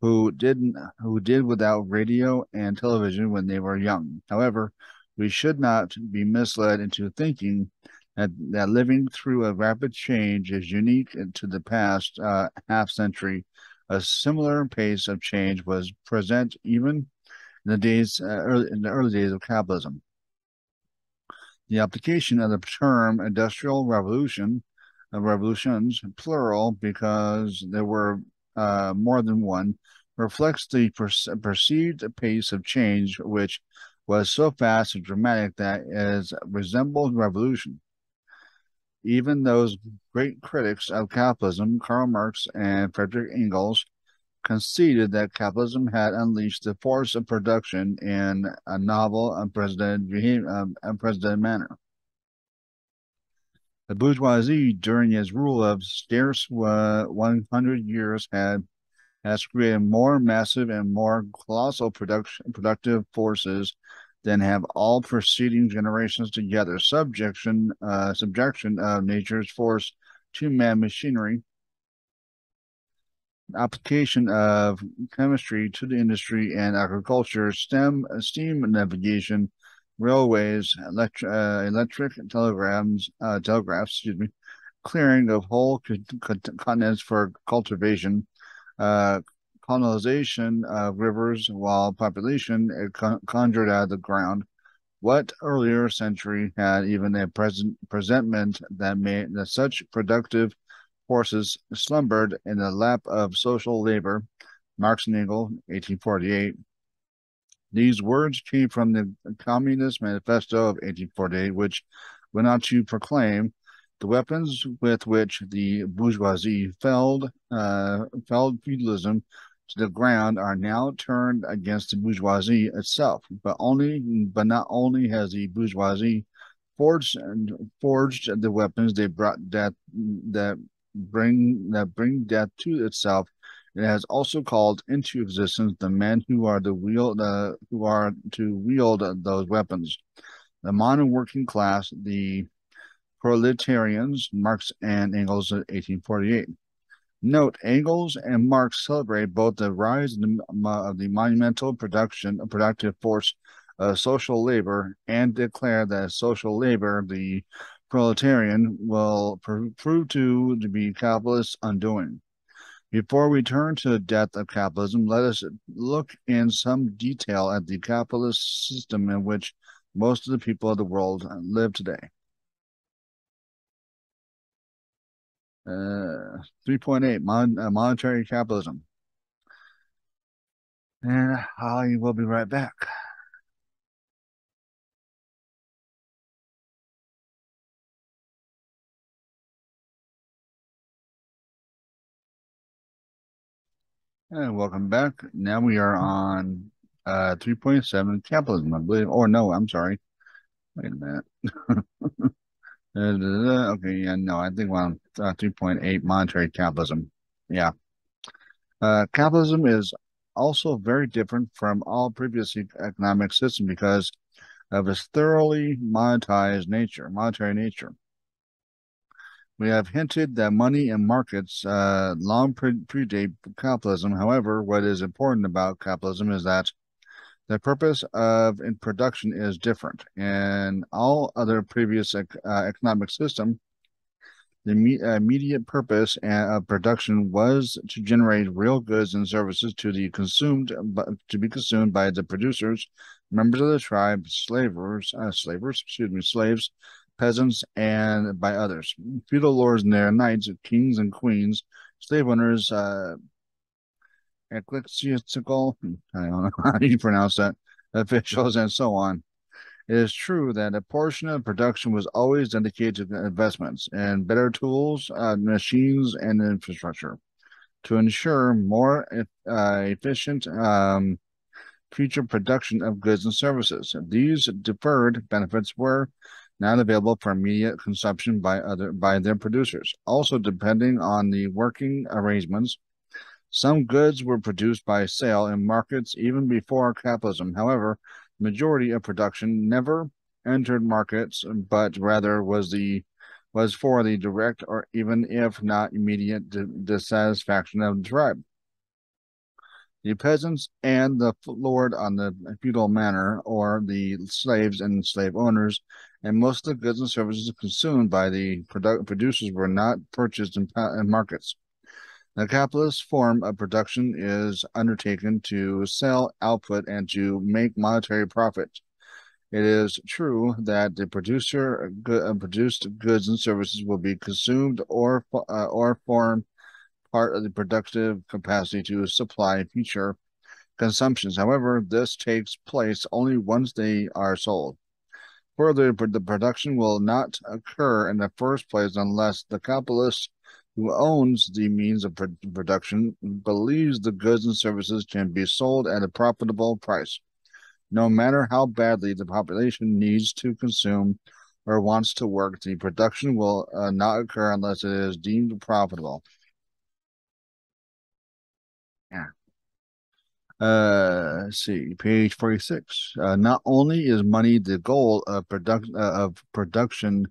who didn't who did without radio and television when they were young. However, we should not be misled into thinking that, that living through a rapid change is unique to the past uh, half century. A similar pace of change was present even in the days uh, early, in the early days of capitalism. The application of the term industrial revolution, uh, revolutions, plural, because there were uh, more than one, reflects the per perceived pace of change, which was so fast and dramatic that it resembled revolution. Even those great critics of capitalism, Karl Marx and Frederick Engels, conceded that capitalism had unleashed the force of production in a novel, unprecedented, um, manner. The bourgeoisie, during its rule of scarce uh, 100 years, had has created more massive and more colossal production productive forces than have all preceding generations together. Subjection, uh, subjection of nature's force to man machinery application of chemistry to the industry and agriculture, STEM, steam navigation, railways, electric, uh, electric telegrams, uh, telegraphs, excuse me, clearing of whole continents for cultivation, uh, colonization of rivers while population conjured out of the ground. What earlier century had even a present presentment that made that such productive forces slumbered in the lap of social labor, Marx and Engels, 1848. These words came from the Communist Manifesto of 1848, which went on to proclaim the weapons with which the bourgeoisie felled, uh, felled feudalism to the ground are now turned against the bourgeoisie itself. But only, but not only has the bourgeoisie forged and forged the weapons they brought that that bring that bring death to itself. It has also called into existence the men who are the wield the who are to wield those weapons. The modern working class, the proletarians, Marx and Engels, 1848. Note, Engels and Marx celebrate both the rise of the, of the monumental production productive force of social labor and declare that social labor, the proletarian will prove to, be capitalist undoing. Before we turn to the death of capitalism, let us look in some detail at the capitalist system in which most of the people of the world live today. Uh, 3.8 mon uh, monetary capitalism. And I will be right back. And welcome back. Now we are on uh 3.7 capitalism, I believe. Or no, I'm sorry. Wait a minute. okay, yeah, no, I think we're on uh, 3.8 monetary capitalism. Yeah. Uh, capitalism is also very different from all previous economic systems because of its thoroughly monetized nature, monetary nature. We have hinted that money and markets uh, long pre predate capitalism. However, what is important about capitalism is that the purpose of production is different. In all other previous uh, economic system, the immediate purpose uh, of production was to generate real goods and services to the consumed to be consumed by the producers, members of the tribe, slavers, uh, slavers, excuse me, slaves, peasants, and by others. Feudal lords and their knights, kings and queens, slave owners, uh, ecclesiastical, I don't know how you pronounce that, officials, and so on. It is true that a portion of production was always dedicated to investments in better tools, uh, machines, and infrastructure to ensure more uh, efficient um, future production of goods and services. These deferred benefits were not available for immediate consumption by other by their producers. Also, depending on the working arrangements, some goods were produced by sale in markets even before capitalism. However, the majority of production never entered markets, but rather was the was for the direct or even if not immediate dissatisfaction of the tribe. The peasants and the lord on the feudal manor, or the slaves and slave owners, and most of the goods and services consumed by the produ producers were not purchased in, in markets. The capitalist form of production is undertaken to sell output and to make monetary profit. It is true that the producer uh, produced goods and services will be consumed or uh, or form part of the productive capacity to supply future consumptions. However, this takes place only once they are sold. Further, the production will not occur in the first place unless the capitalist who owns the means of production believes the goods and services can be sold at a profitable price. No matter how badly the population needs to consume or wants to work, the production will uh, not occur unless it is deemed profitable. Yeah. Uh, see, page 46. Uh, not only is money the goal of, product, uh, of production,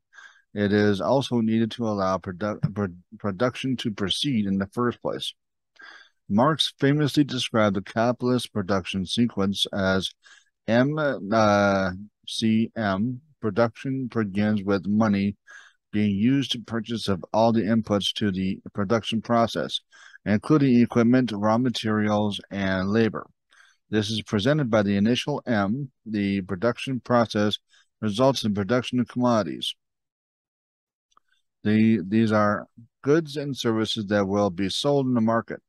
it is also needed to allow produ pro production to proceed in the first place. Marx famously described the capitalist production sequence as MCM. Uh, production begins with money being used to purchase of all the inputs to the production process including equipment, raw materials, and labor. This is presented by the initial M. The production process results in production of commodities. The, these are goods and services that will be sold in the market.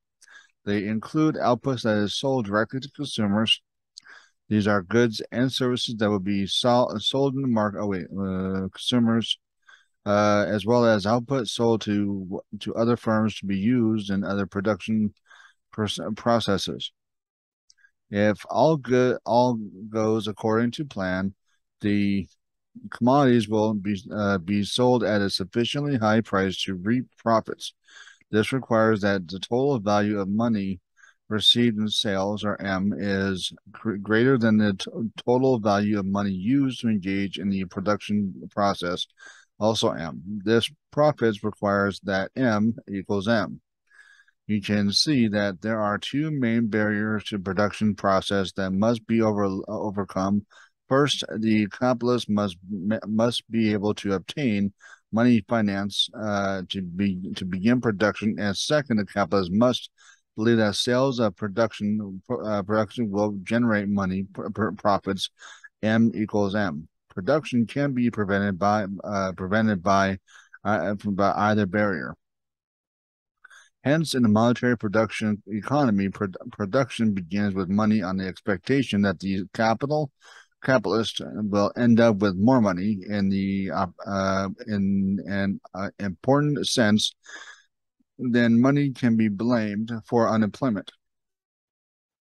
They include outputs that is sold directly to consumers. These are goods and services that will be sold in the market. Oh wait, uh, consumers uh, as well as output sold to to other firms to be used in other production processes. If all good all goes according to plan, the commodities will be uh, be sold at a sufficiently high price to reap profits. This requires that the total value of money received in sales, or M, is greater than the total value of money used to engage in the production process also M. This profits requires that M equals M. You can see that there are two main barriers to production process that must be over, overcome. First, the capitalist must must be able to obtain money finance uh, to be to begin production, and second, the capitalist must believe that sales of production uh, production will generate money profits. M equals M production can be prevented by uh, prevented by uh, by either barrier. Hence, in the monetary production economy, pro production begins with money on the expectation that the capital capitalist will end up with more money in the uh, in an uh, important sense. Then money can be blamed for unemployment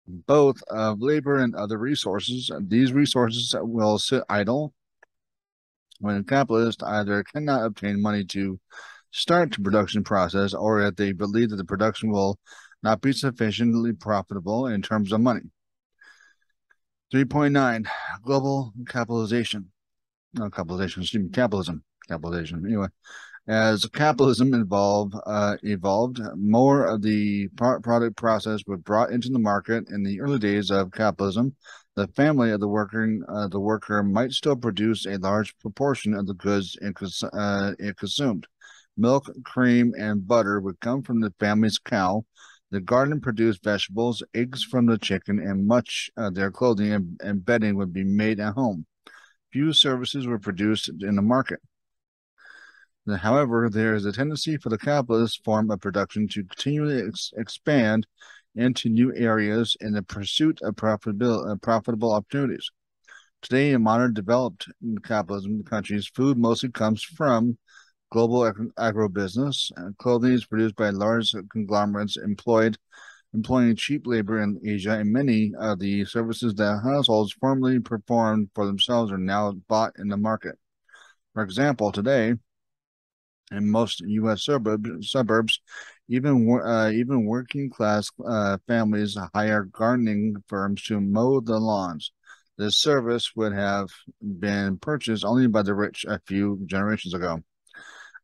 both of labor and other resources. These resources will sit idle when a capitalist either cannot obtain money to start the production process or that they believe that the production will not be sufficiently profitable in terms of money. 3.9 global capitalization. No, capitalization, excuse me, capitalism. Capitalization. Anyway, as capitalism evolved, uh, evolved, more of the product process was brought into the market in the early days of capitalism the family of the worker uh, the worker might still produce a large proportion of the goods it, cons uh, it consumed. Milk, cream, and butter would come from the family's cow. The garden produced vegetables, eggs from the chicken, and much of their clothing and, and bedding would be made at home. Few services were produced in the market. However, there is a tendency for the capitalist form of production to continually ex expand into new areas in the pursuit of profitable, uh, profitable opportunities. Today, in modern developed capitalism countries, food mostly comes from global ag agribusiness. And clothing is produced by large conglomerates employed employing cheap labor in Asia, and many of the services that households formerly performed for themselves are now bought in the market. For example, today, in most U.S. suburbs, suburbs even uh, even working class uh, families hire gardening firms to mow the lawns. This service would have been purchased only by the rich a few generations ago.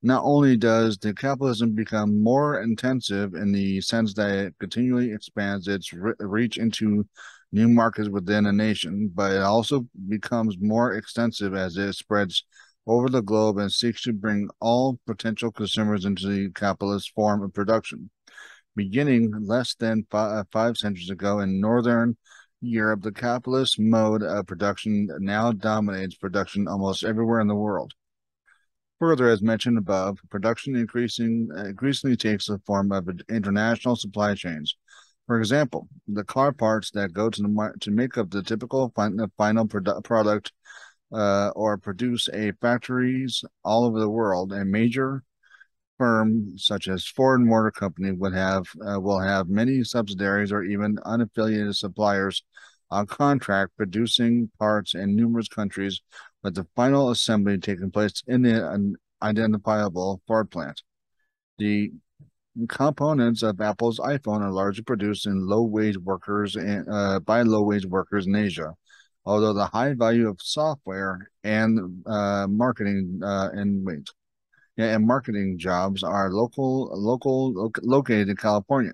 Not only does the capitalism become more intensive in the sense that it continually expands its re reach into new markets within a nation, but it also becomes more extensive as it spreads over the globe and seeks to bring all potential consumers into the capitalist form of production. Beginning less than five, uh, five centuries ago in Northern Europe, the capitalist mode of production now dominates production almost everywhere in the world. Further, as mentioned above, production increasing increasingly takes the form of international supply chains. For example, the car parts that go to the to make up the typical final product uh, or produce a factories all over the world. A major firm such as Ford Motor Company would have uh, will have many subsidiaries or even unaffiliated suppliers on contract producing parts in numerous countries, with the final assembly taking place in the identifiable Ford plant. The components of Apple's iPhone are largely produced in low-wage workers and uh, by low-wage workers in Asia although the high value of software and uh, marketing uh, and wait, and marketing jobs are local, local, lo located in California.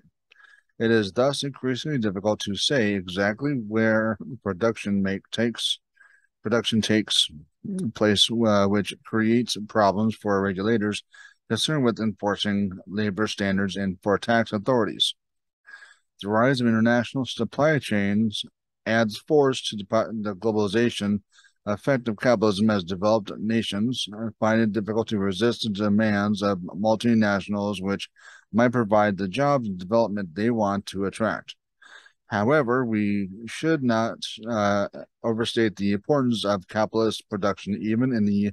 It is thus increasingly difficult to say exactly where production make takes production takes place, uh, which creates problems for regulators concerned with enforcing labor standards and for tax authorities. The rise of international supply chains adds force to the globalization effect of capitalism as developed nations find it difficult to resist the demands of multinationals which might provide the jobs and development they want to attract. However, we should not uh, overstate the importance of capitalist production, even in the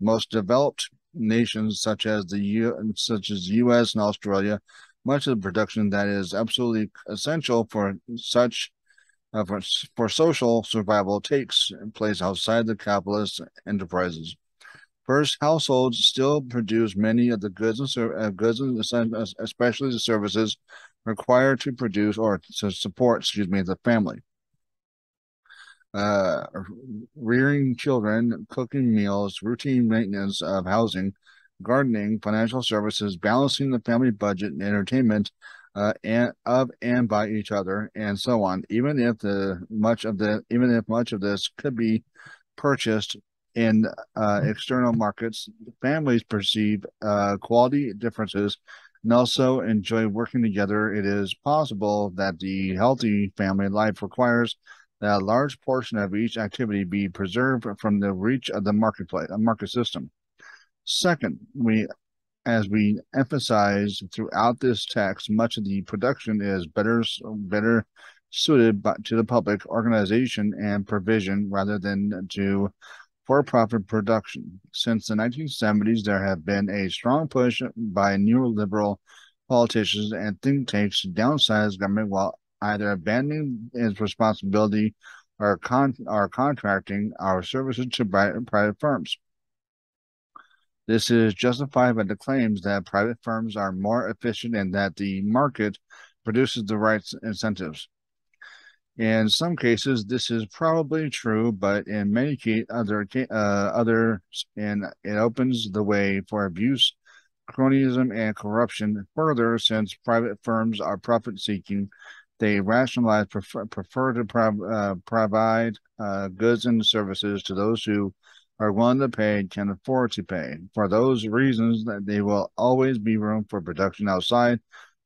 most developed nations such as the U such as the U.S. and Australia. Much of the production that is absolutely essential for such uh, for, for social survival takes place outside the capitalist enterprises. First, households still produce many of the goods and uh, goods and especially the services required to produce or to support, excuse me, the family. Uh, rearing children, cooking meals, routine maintenance of housing, gardening, financial services, balancing the family budget, and entertainment uh, and of and by each other, and so on. Even if the much of the even if much of this could be purchased in uh, external markets, families perceive uh, quality differences and also enjoy working together. It is possible that the healthy family life requires that a large portion of each activity be preserved from the reach of the marketplace, market system. Second, we as we emphasize throughout this text, much of the production is better better suited to the public organization and provision rather than to for-profit production. Since the 1970s, there have been a strong push by neoliberal politicians and think tanks to downsize government while either abandoning its responsibility or, con- or contracting our services to private firms. This is justified by the claims that private firms are more efficient and that the market produces the right incentives. In some cases, this is probably true, but in many cases, other uh, others, and it opens the way for abuse, cronyism, and corruption. Further, since private firms are profit-seeking, they rationalize prefer, prefer to prov uh, provide uh, goods and services to those who are willing to pay can afford to pay. For those reasons, that there will always be room for production outside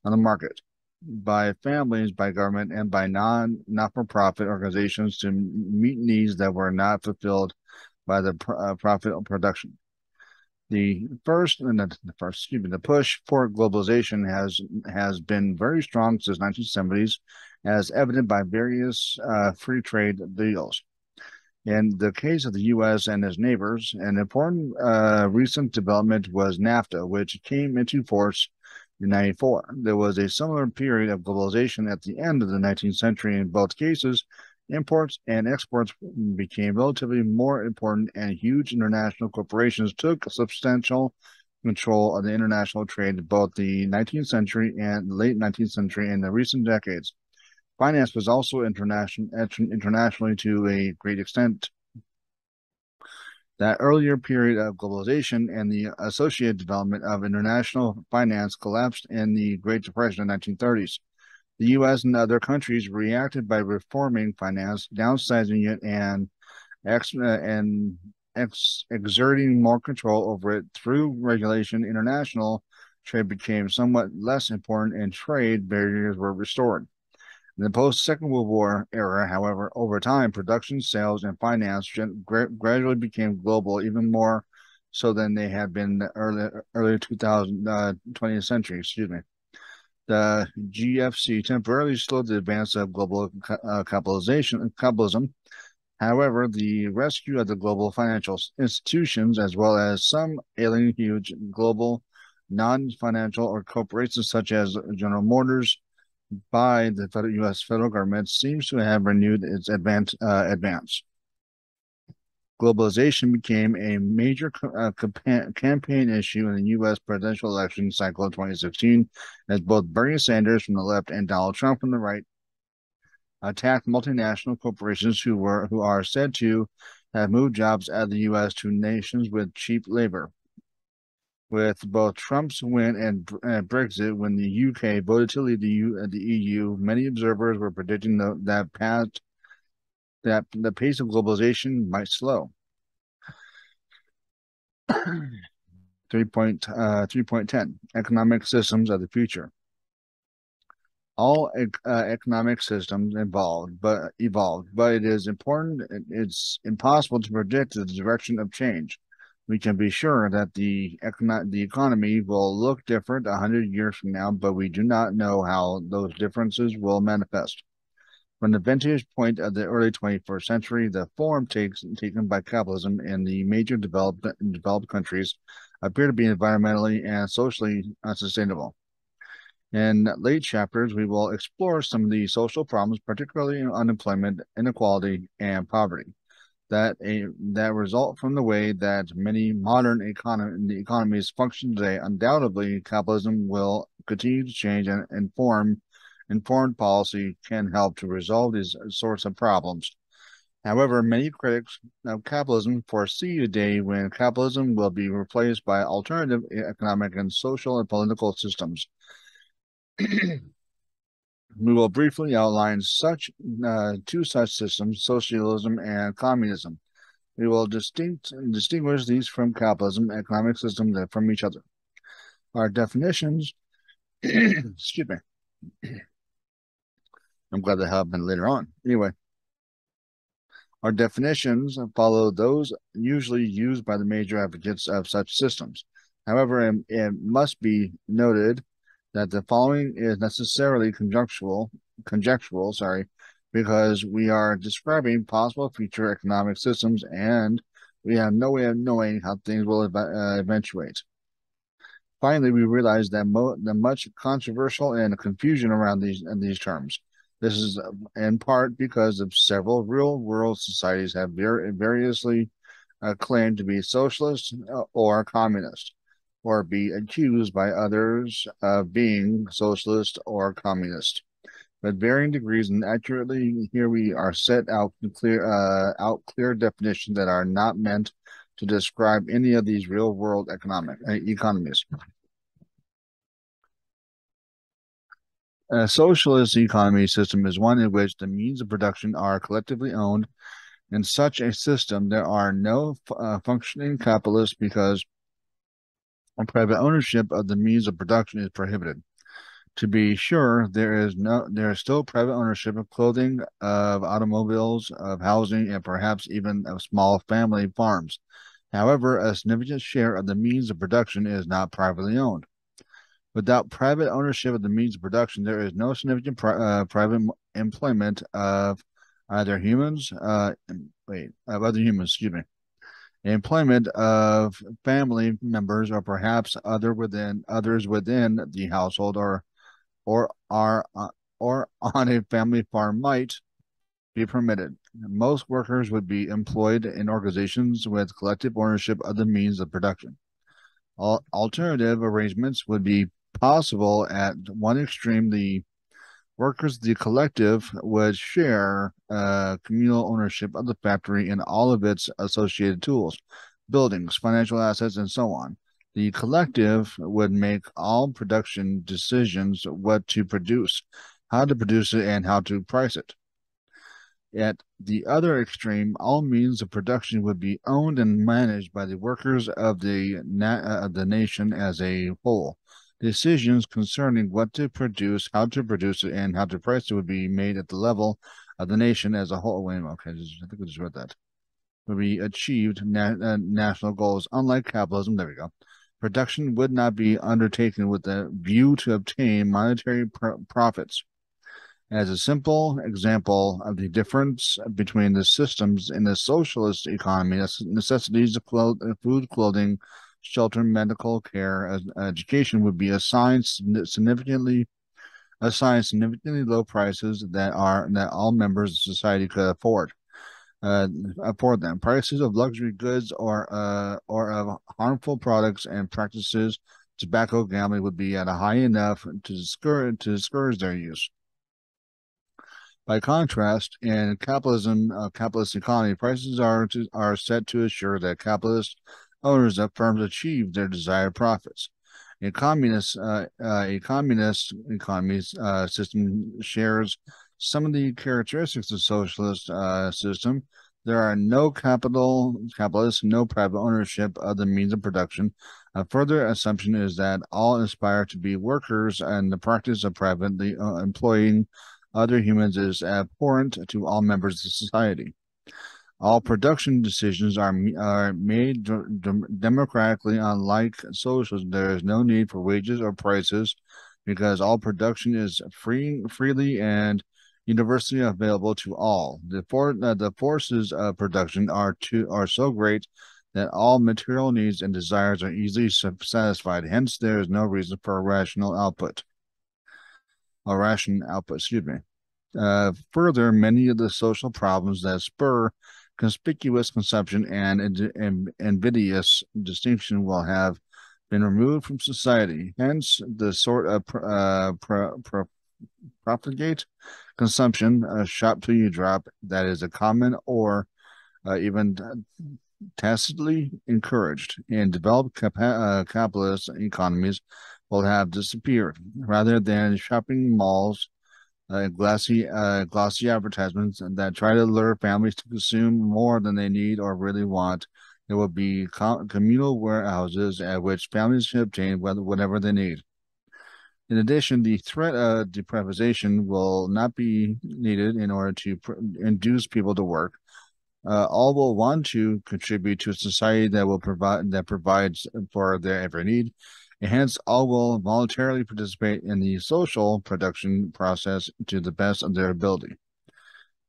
on the market by families, by government, and by non not for profit organizations to meet needs that were not fulfilled by the uh, profit production. The first and the, the first, excuse me, the push for globalization has has been very strong since 1970s, as evident by various uh, free trade deals. In the case of the U.S. and its neighbors, an important uh, recent development was NAFTA, which came into force in 94. There was a similar period of globalization at the end of the 19th century. In both cases, imports and exports became relatively more important, and huge international corporations took substantial control of the international trade both the 19th century and late 19th century and the recent decades. Finance was also international, internationally to a great extent. That earlier period of globalization and the associated development of international finance collapsed in the Great Depression of the 1930s. The U.S. and other countries reacted by reforming finance, downsizing it, and ex- and ex- exerting more control over it through regulation. International trade became somewhat less important, and trade barriers were restored. In the post Second World War era, however, over time, production, sales, and finance gradually became global, even more so than they had been the early early 2000 uh, 20th century. Excuse me. The GFC temporarily slowed the advance of global uh, capitalization capitalism. However, the rescue of the global financial institutions, as well as some alien huge global non-financial or corporations such as General Motors, by the U.S. federal government seems to have renewed its advance. Uh, advance. Globalization became a major uh, campaign issue in the U.S. presidential election cycle of 2016, as both Bernie Sanders from the left and Donald Trump from the right attacked multinational corporations who were who are said to have moved jobs out of the U.S. to nations with cheap labor. With both Trump's win and, and Brexit, when the UK voted to leave the, U, the EU, many observers were predicting the, that past that the pace of globalization might slow. 3.10 uh, Economic Systems of the Future. All uh, economic systems evolved, but evolved, but it is important. It's impossible to predict the direction of change. We can be sure that the the economy will look different a hundred years from now, but we do not know how those differences will manifest. From the vantage point of the early 21st century, the form takes, taken by capitalism in the major developed, developed countries appear to be environmentally and socially unsustainable. In late chapters, we will explore some of the social problems, particularly unemployment, inequality, and poverty, that a, that result from the way that many modern economy, economies function today. Undoubtedly, capitalism will continue to change and inform informed policy can help to resolve these sorts of problems. However, many critics of capitalism foresee a day when capitalism will be replaced by alternative economic and social and political systems. we will briefly outline such uh, two such systems, socialism and communism. We will distinct, distinguish these from capitalism economic systems from each other. Our definitions, excuse me, I'm glad that happened later on. Anyway, our definitions follow those usually used by the major advocates of such systems. However, it must be noted that the following is necessarily conjectural, conjectural, sorry, because we are describing possible future economic systems and we have no way of knowing how things will uh, eventuate. Finally, we realize that mo- the much controversial and confusion around these these terms. This is in part because of several real world societies have variously uh, claimed to be socialist uh, or communist, or be accused by others of being socialist or communist. But varying degrees and accurately, here we are set out clear uh, out clear definitions that are not meant to describe any of these real world economic uh, economies. A socialist economy system is one in which the means of production are collectively owned. In such a system, there are no uh, functioning capitalists because private ownership of the means of production is prohibited. To be sure, there is no there is still private ownership of clothing, of automobiles, of housing, and perhaps even of small family farms. However, a significant share of the means of production is not privately owned. Without private ownership of the means of production, there is no significant pri- uh, private employment of either humans, uh, wait, of other humans, excuse me, employment of family members or perhaps other within others within the household or or are or on a family farm might be permitted. Most workers would be employed in organizations with collective ownership of the means of production. Alternative arrangements would be possible at one extreme, the workers, the collective, would share uh, communal ownership of the factory and all of its associated tools, buildings, financial assets, and so on. The collective would make all production decisions what to produce, how to produce it, and how to price it. At the other extreme, all means of production would be owned and managed by the workers of the na- uh, of the nation as a whole decisions concerning what to produce, how to produce it, and how to price it would be made at the level of the nation as a whole. Wait, okay, I think I just read that. would be achieved na uh, national goals. Unlike capitalism, there we go. Production would not be undertaken with the view to obtain monetary pr profits. As a simple example of the difference between the systems in the socialist economy, necessities of clo food, clothing, shelter, medical care, education would be assigned significantly assigned significantly low prices that are that all members of society could afford uh, afford them. Prices of luxury goods or uh, or of harmful products and practices, tobacco, gambling would be at a high enough to discourage to discourage their use. By contrast, in capitalism, uh, capitalist economy, prices are to, are set to assure that capitalist owners of firms achieve their desired profits. A communist, uh, uh, a communist economy uh, system shares some of the characteristics of socialist uh, system. There are no capital capitalists, no private ownership of the means of production. A further assumption is that all aspire to be workers, and the practice of privately uh, employing other humans is abhorrent to all members of society. All production decisions are, are made democratically. Unlike socialism, there is no need for wages or prices because all production is free, freely and universally available to all. The, for, uh, the forces of production are to are so great that all material needs and desires are easily satisfied. Hence, there is no reason for a rational output. A ration output, excuse me. Uh, further, many of the social problems that spur conspicuous consumption and, and invidious distinction will have been removed from society. Hence, the sort of uh, pro, pro, propagate consumption, uh, shop till you drop, that is a common or uh, even tacitly encouraged in developed cap- uh, capitalist economies will have disappeared rather than shopping malls uh, glossy uh, glossy advertisements that try to lure families to consume more than they need or really want. There will be co- communal warehouses at which families can obtain whatever they need. In addition, the threat of deprivation will not be needed in order to pr- induce people to work. Uh, all will want to contribute to a society that will provide that provides for their every need and hence all will voluntarily participate in the social production process to the best of their ability.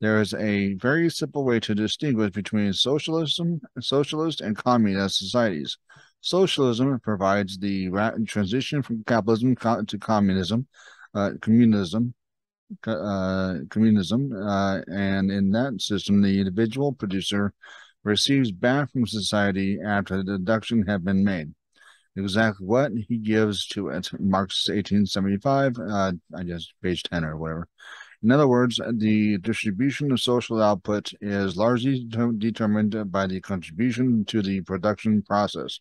There is a very simple way to distinguish between socialism, socialist, and communist societies. Socialism provides the transition from capitalism to communism, uh, communism, uh, communism, uh, and in that system, the individual producer receives back from society after the deduction have been made exactly what he gives to it. Marx 1875, uh, I guess page 10 or whatever. In other words, the distribution of social output is largely determined by the contribution to the production process.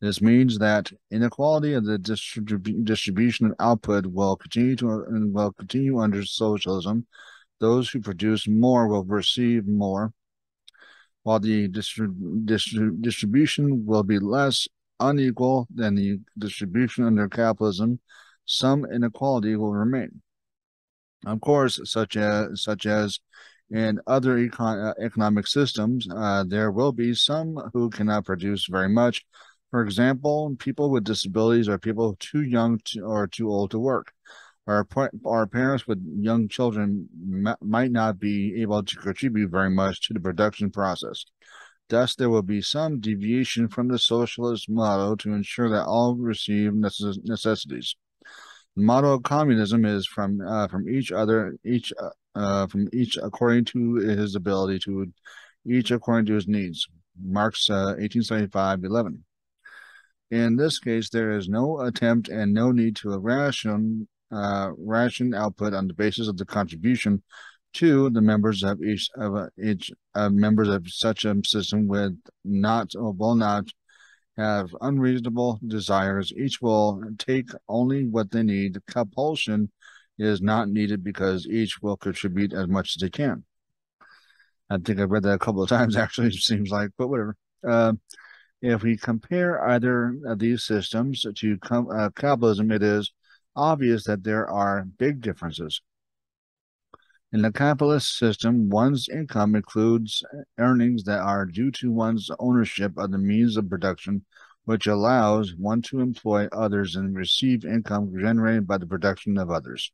This means that inequality of the distrib distribution of output will continue to will continue under socialism. Those who produce more will receive more, while the distrib distrib distribution will be less unequal than the distribution under capitalism, some inequality will remain. Of course, such as such as in other econ uh, economic systems, uh, there will be some who cannot produce very much. For example, people with disabilities or people too young to, or too old to work. Our, our parents with young children might not be able to contribute very much to the production process. Thus, there will be some deviation from the socialist model to ensure that all receive necess necessities. The model of communism is from uh, from each other, each uh, uh, from each according to his ability to, each according to his needs. Marx, 1875, uh, 11. In this case, there is no attempt and no need to ration uh, ration output on the basis of the contribution Two, the members of each of each uh, members of such a system with not or will not have unreasonable desires. Each will take only what they need. Compulsion is not needed because each will contribute as much as they can. I think I've read that a couple of times actually, it seems like, but whatever. Uh, if we compare either of these systems to uh, capitalism, it is obvious that there are big differences. In the capitalist system, one's income includes earnings that are due to one's ownership of the means of production, which allows one to employ others and receive income generated by the production of others.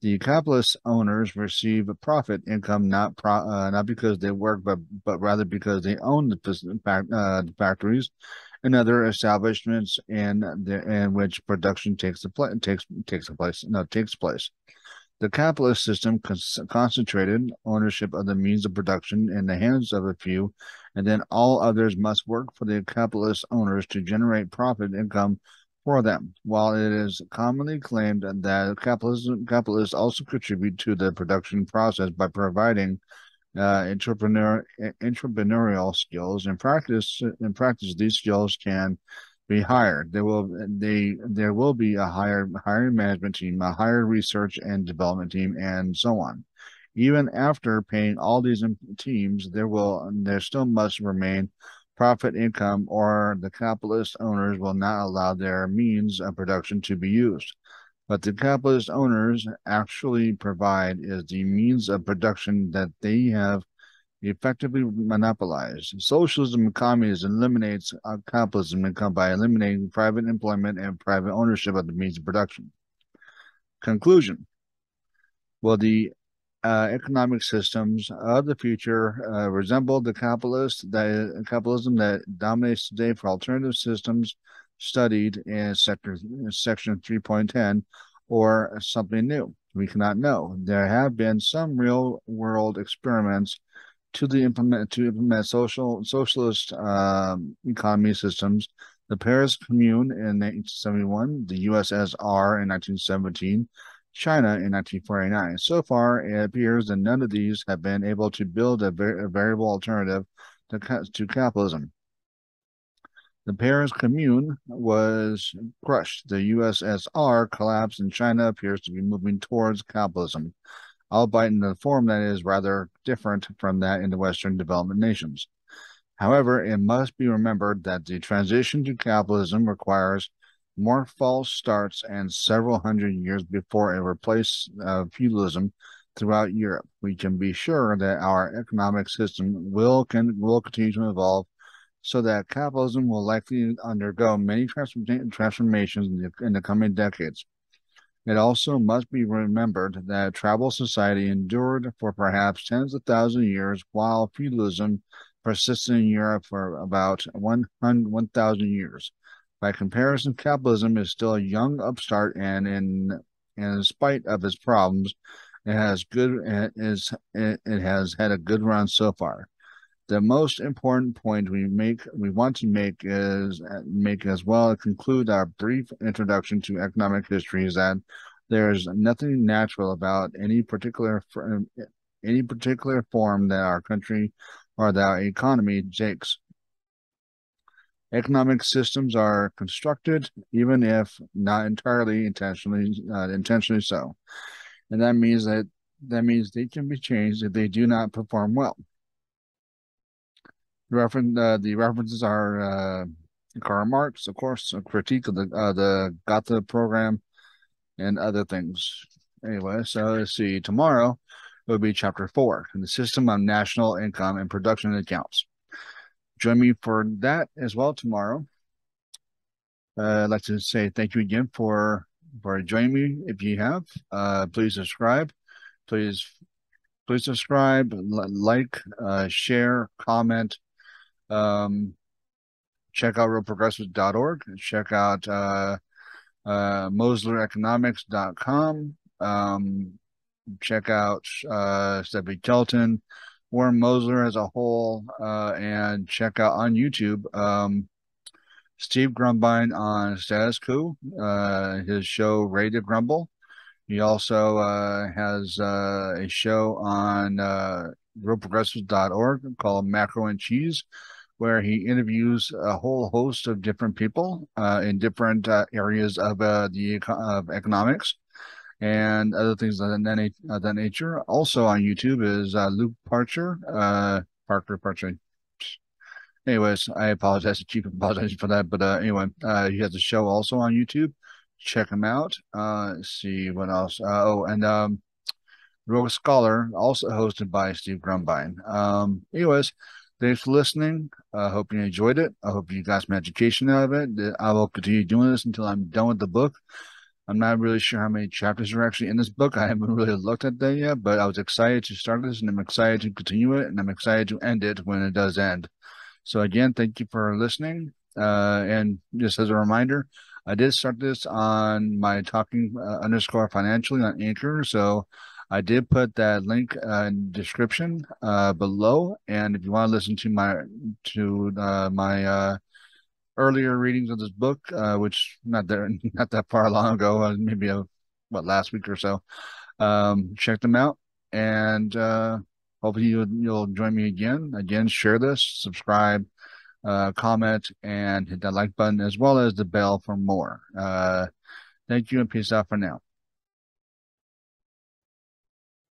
The capitalist owners receive profit income not pro, uh, not because they work, but but rather because they own the, uh, the factories and other establishments in the in which production takes the pl- takes takes place no takes place. The capitalist system concentrated ownership of the means of production in the hands of a few, and then all others must work for the capitalist owners to generate profit income for them. While it is commonly claimed that capitalism, capitalists also contribute to the production process by providing uh, entrepreneur, entrepreneurial skills, in practice, in practice, these skills can be hired. There will they there will be a higher hiring management team, a higher research and development team, and so on. Even after paying all these teams, there will there still must remain profit income, or the capitalist owners will not allow their means of production to be used. But the capitalist owners actually provide is the means of production that they have effectively monopolize. Socialism and communism eliminates uh, capitalism income by eliminating private employment and private ownership of the means of production. Conclusion. Well, the uh, economic systems of the future uh, resemble the capitalist that capitalism that dominates today for alternative systems studied in sector section 3.10 or something new. We cannot know. There have been some real world experiments to the implement to implement social socialist um, economy systems. The Paris Commune in 1971, the USSR in 1917, China in 1949. So far, it appears that none of these have been able to build a, a variable alternative to, to capitalism. The Paris Commune was crushed. The USSR collapsed, and China appears to be moving towards capitalism albeit in a form that is rather different from that in the Western development nations. However, it must be remembered that the transition to capitalism requires more false starts and several hundred years before it replaces uh, feudalism throughout Europe. We can be sure that our economic system will can will continue to evolve so that capitalism will likely undergo many transformations in the, in the coming decades. It also must be remembered that tribal society endured for perhaps tens of thousands of years, while feudalism persisted in Europe for about 1,000 years. By comparison, capitalism is still a young upstart, and in, in spite of its problems, it has good it is it, it has had a good run so far. The most important point we make we want to make is make as well conclude our brief introduction to economic history is that there is nothing natural about any particular any particular form that our country or that our economy takes. Economic systems are constructed, even if not entirely intentionally uh, intentionally so, and that means that that means they can be changed if they do not perform well. Uh, the references are uh, Karl Marx, of course, a critique of the uh, the Gotha program, and other things. Anyway, so let's see. Tomorrow will be chapter four in the system of national income and production accounts. Join me for that as well tomorrow. Uh, I'd like to say thank you again for for joining me. If you have, uh, please subscribe. Please, please subscribe, like, uh, share, comment. Um, check out realprogressives.org. Check out uh, uh, MoslerEconomics.com. Um, check out uh, Stephanie Kelton, Warren Mosler as a whole, uh, and check out on YouTube um, Steve Grumbine on Status Quo, uh, his show Ready to Grumble. He also uh, has uh, a show on uh, realprogressives.org called Macro N Cheese where he interviews a whole host of different people uh, in different uh, areas of uh, the of economics and other things of that, that nature. Also on YouTube is uh, Luke Parcher, uh, Parker Parcher. Anyways, I apologize to Chief apologize for that, but uh, anyway, he has a show also on YouTube. Check him out. see what else. oh, and um, Rogue Scholar, also hosted by Steve Grumbine. Um, anyways, thanks for listening. I uh, hope you enjoyed it. I hope you got some education out of it. I will continue doing this until I'm done with the book. I'm not really sure how many chapters are actually in this book. I haven't really looked at that yet, but I was excited to start this and I'm excited to continue it and I'm excited to end it when it does end. So again, thank you for listening. Uh, and just as a reminder, I did start this on my talking uh, underscore financially on Anchor. So I did put that link uh, in description uh, below. And if you want to listen to my to uh, my uh, earlier readings of this book, uh, which not there not that far long ago, uh, maybe a what last week or so. Um, check them out, and hopefully you'll, you'll join me again. Again, share this, subscribe, comment, and hit that like button as well as the bell for more. Thank you, and peace out for now.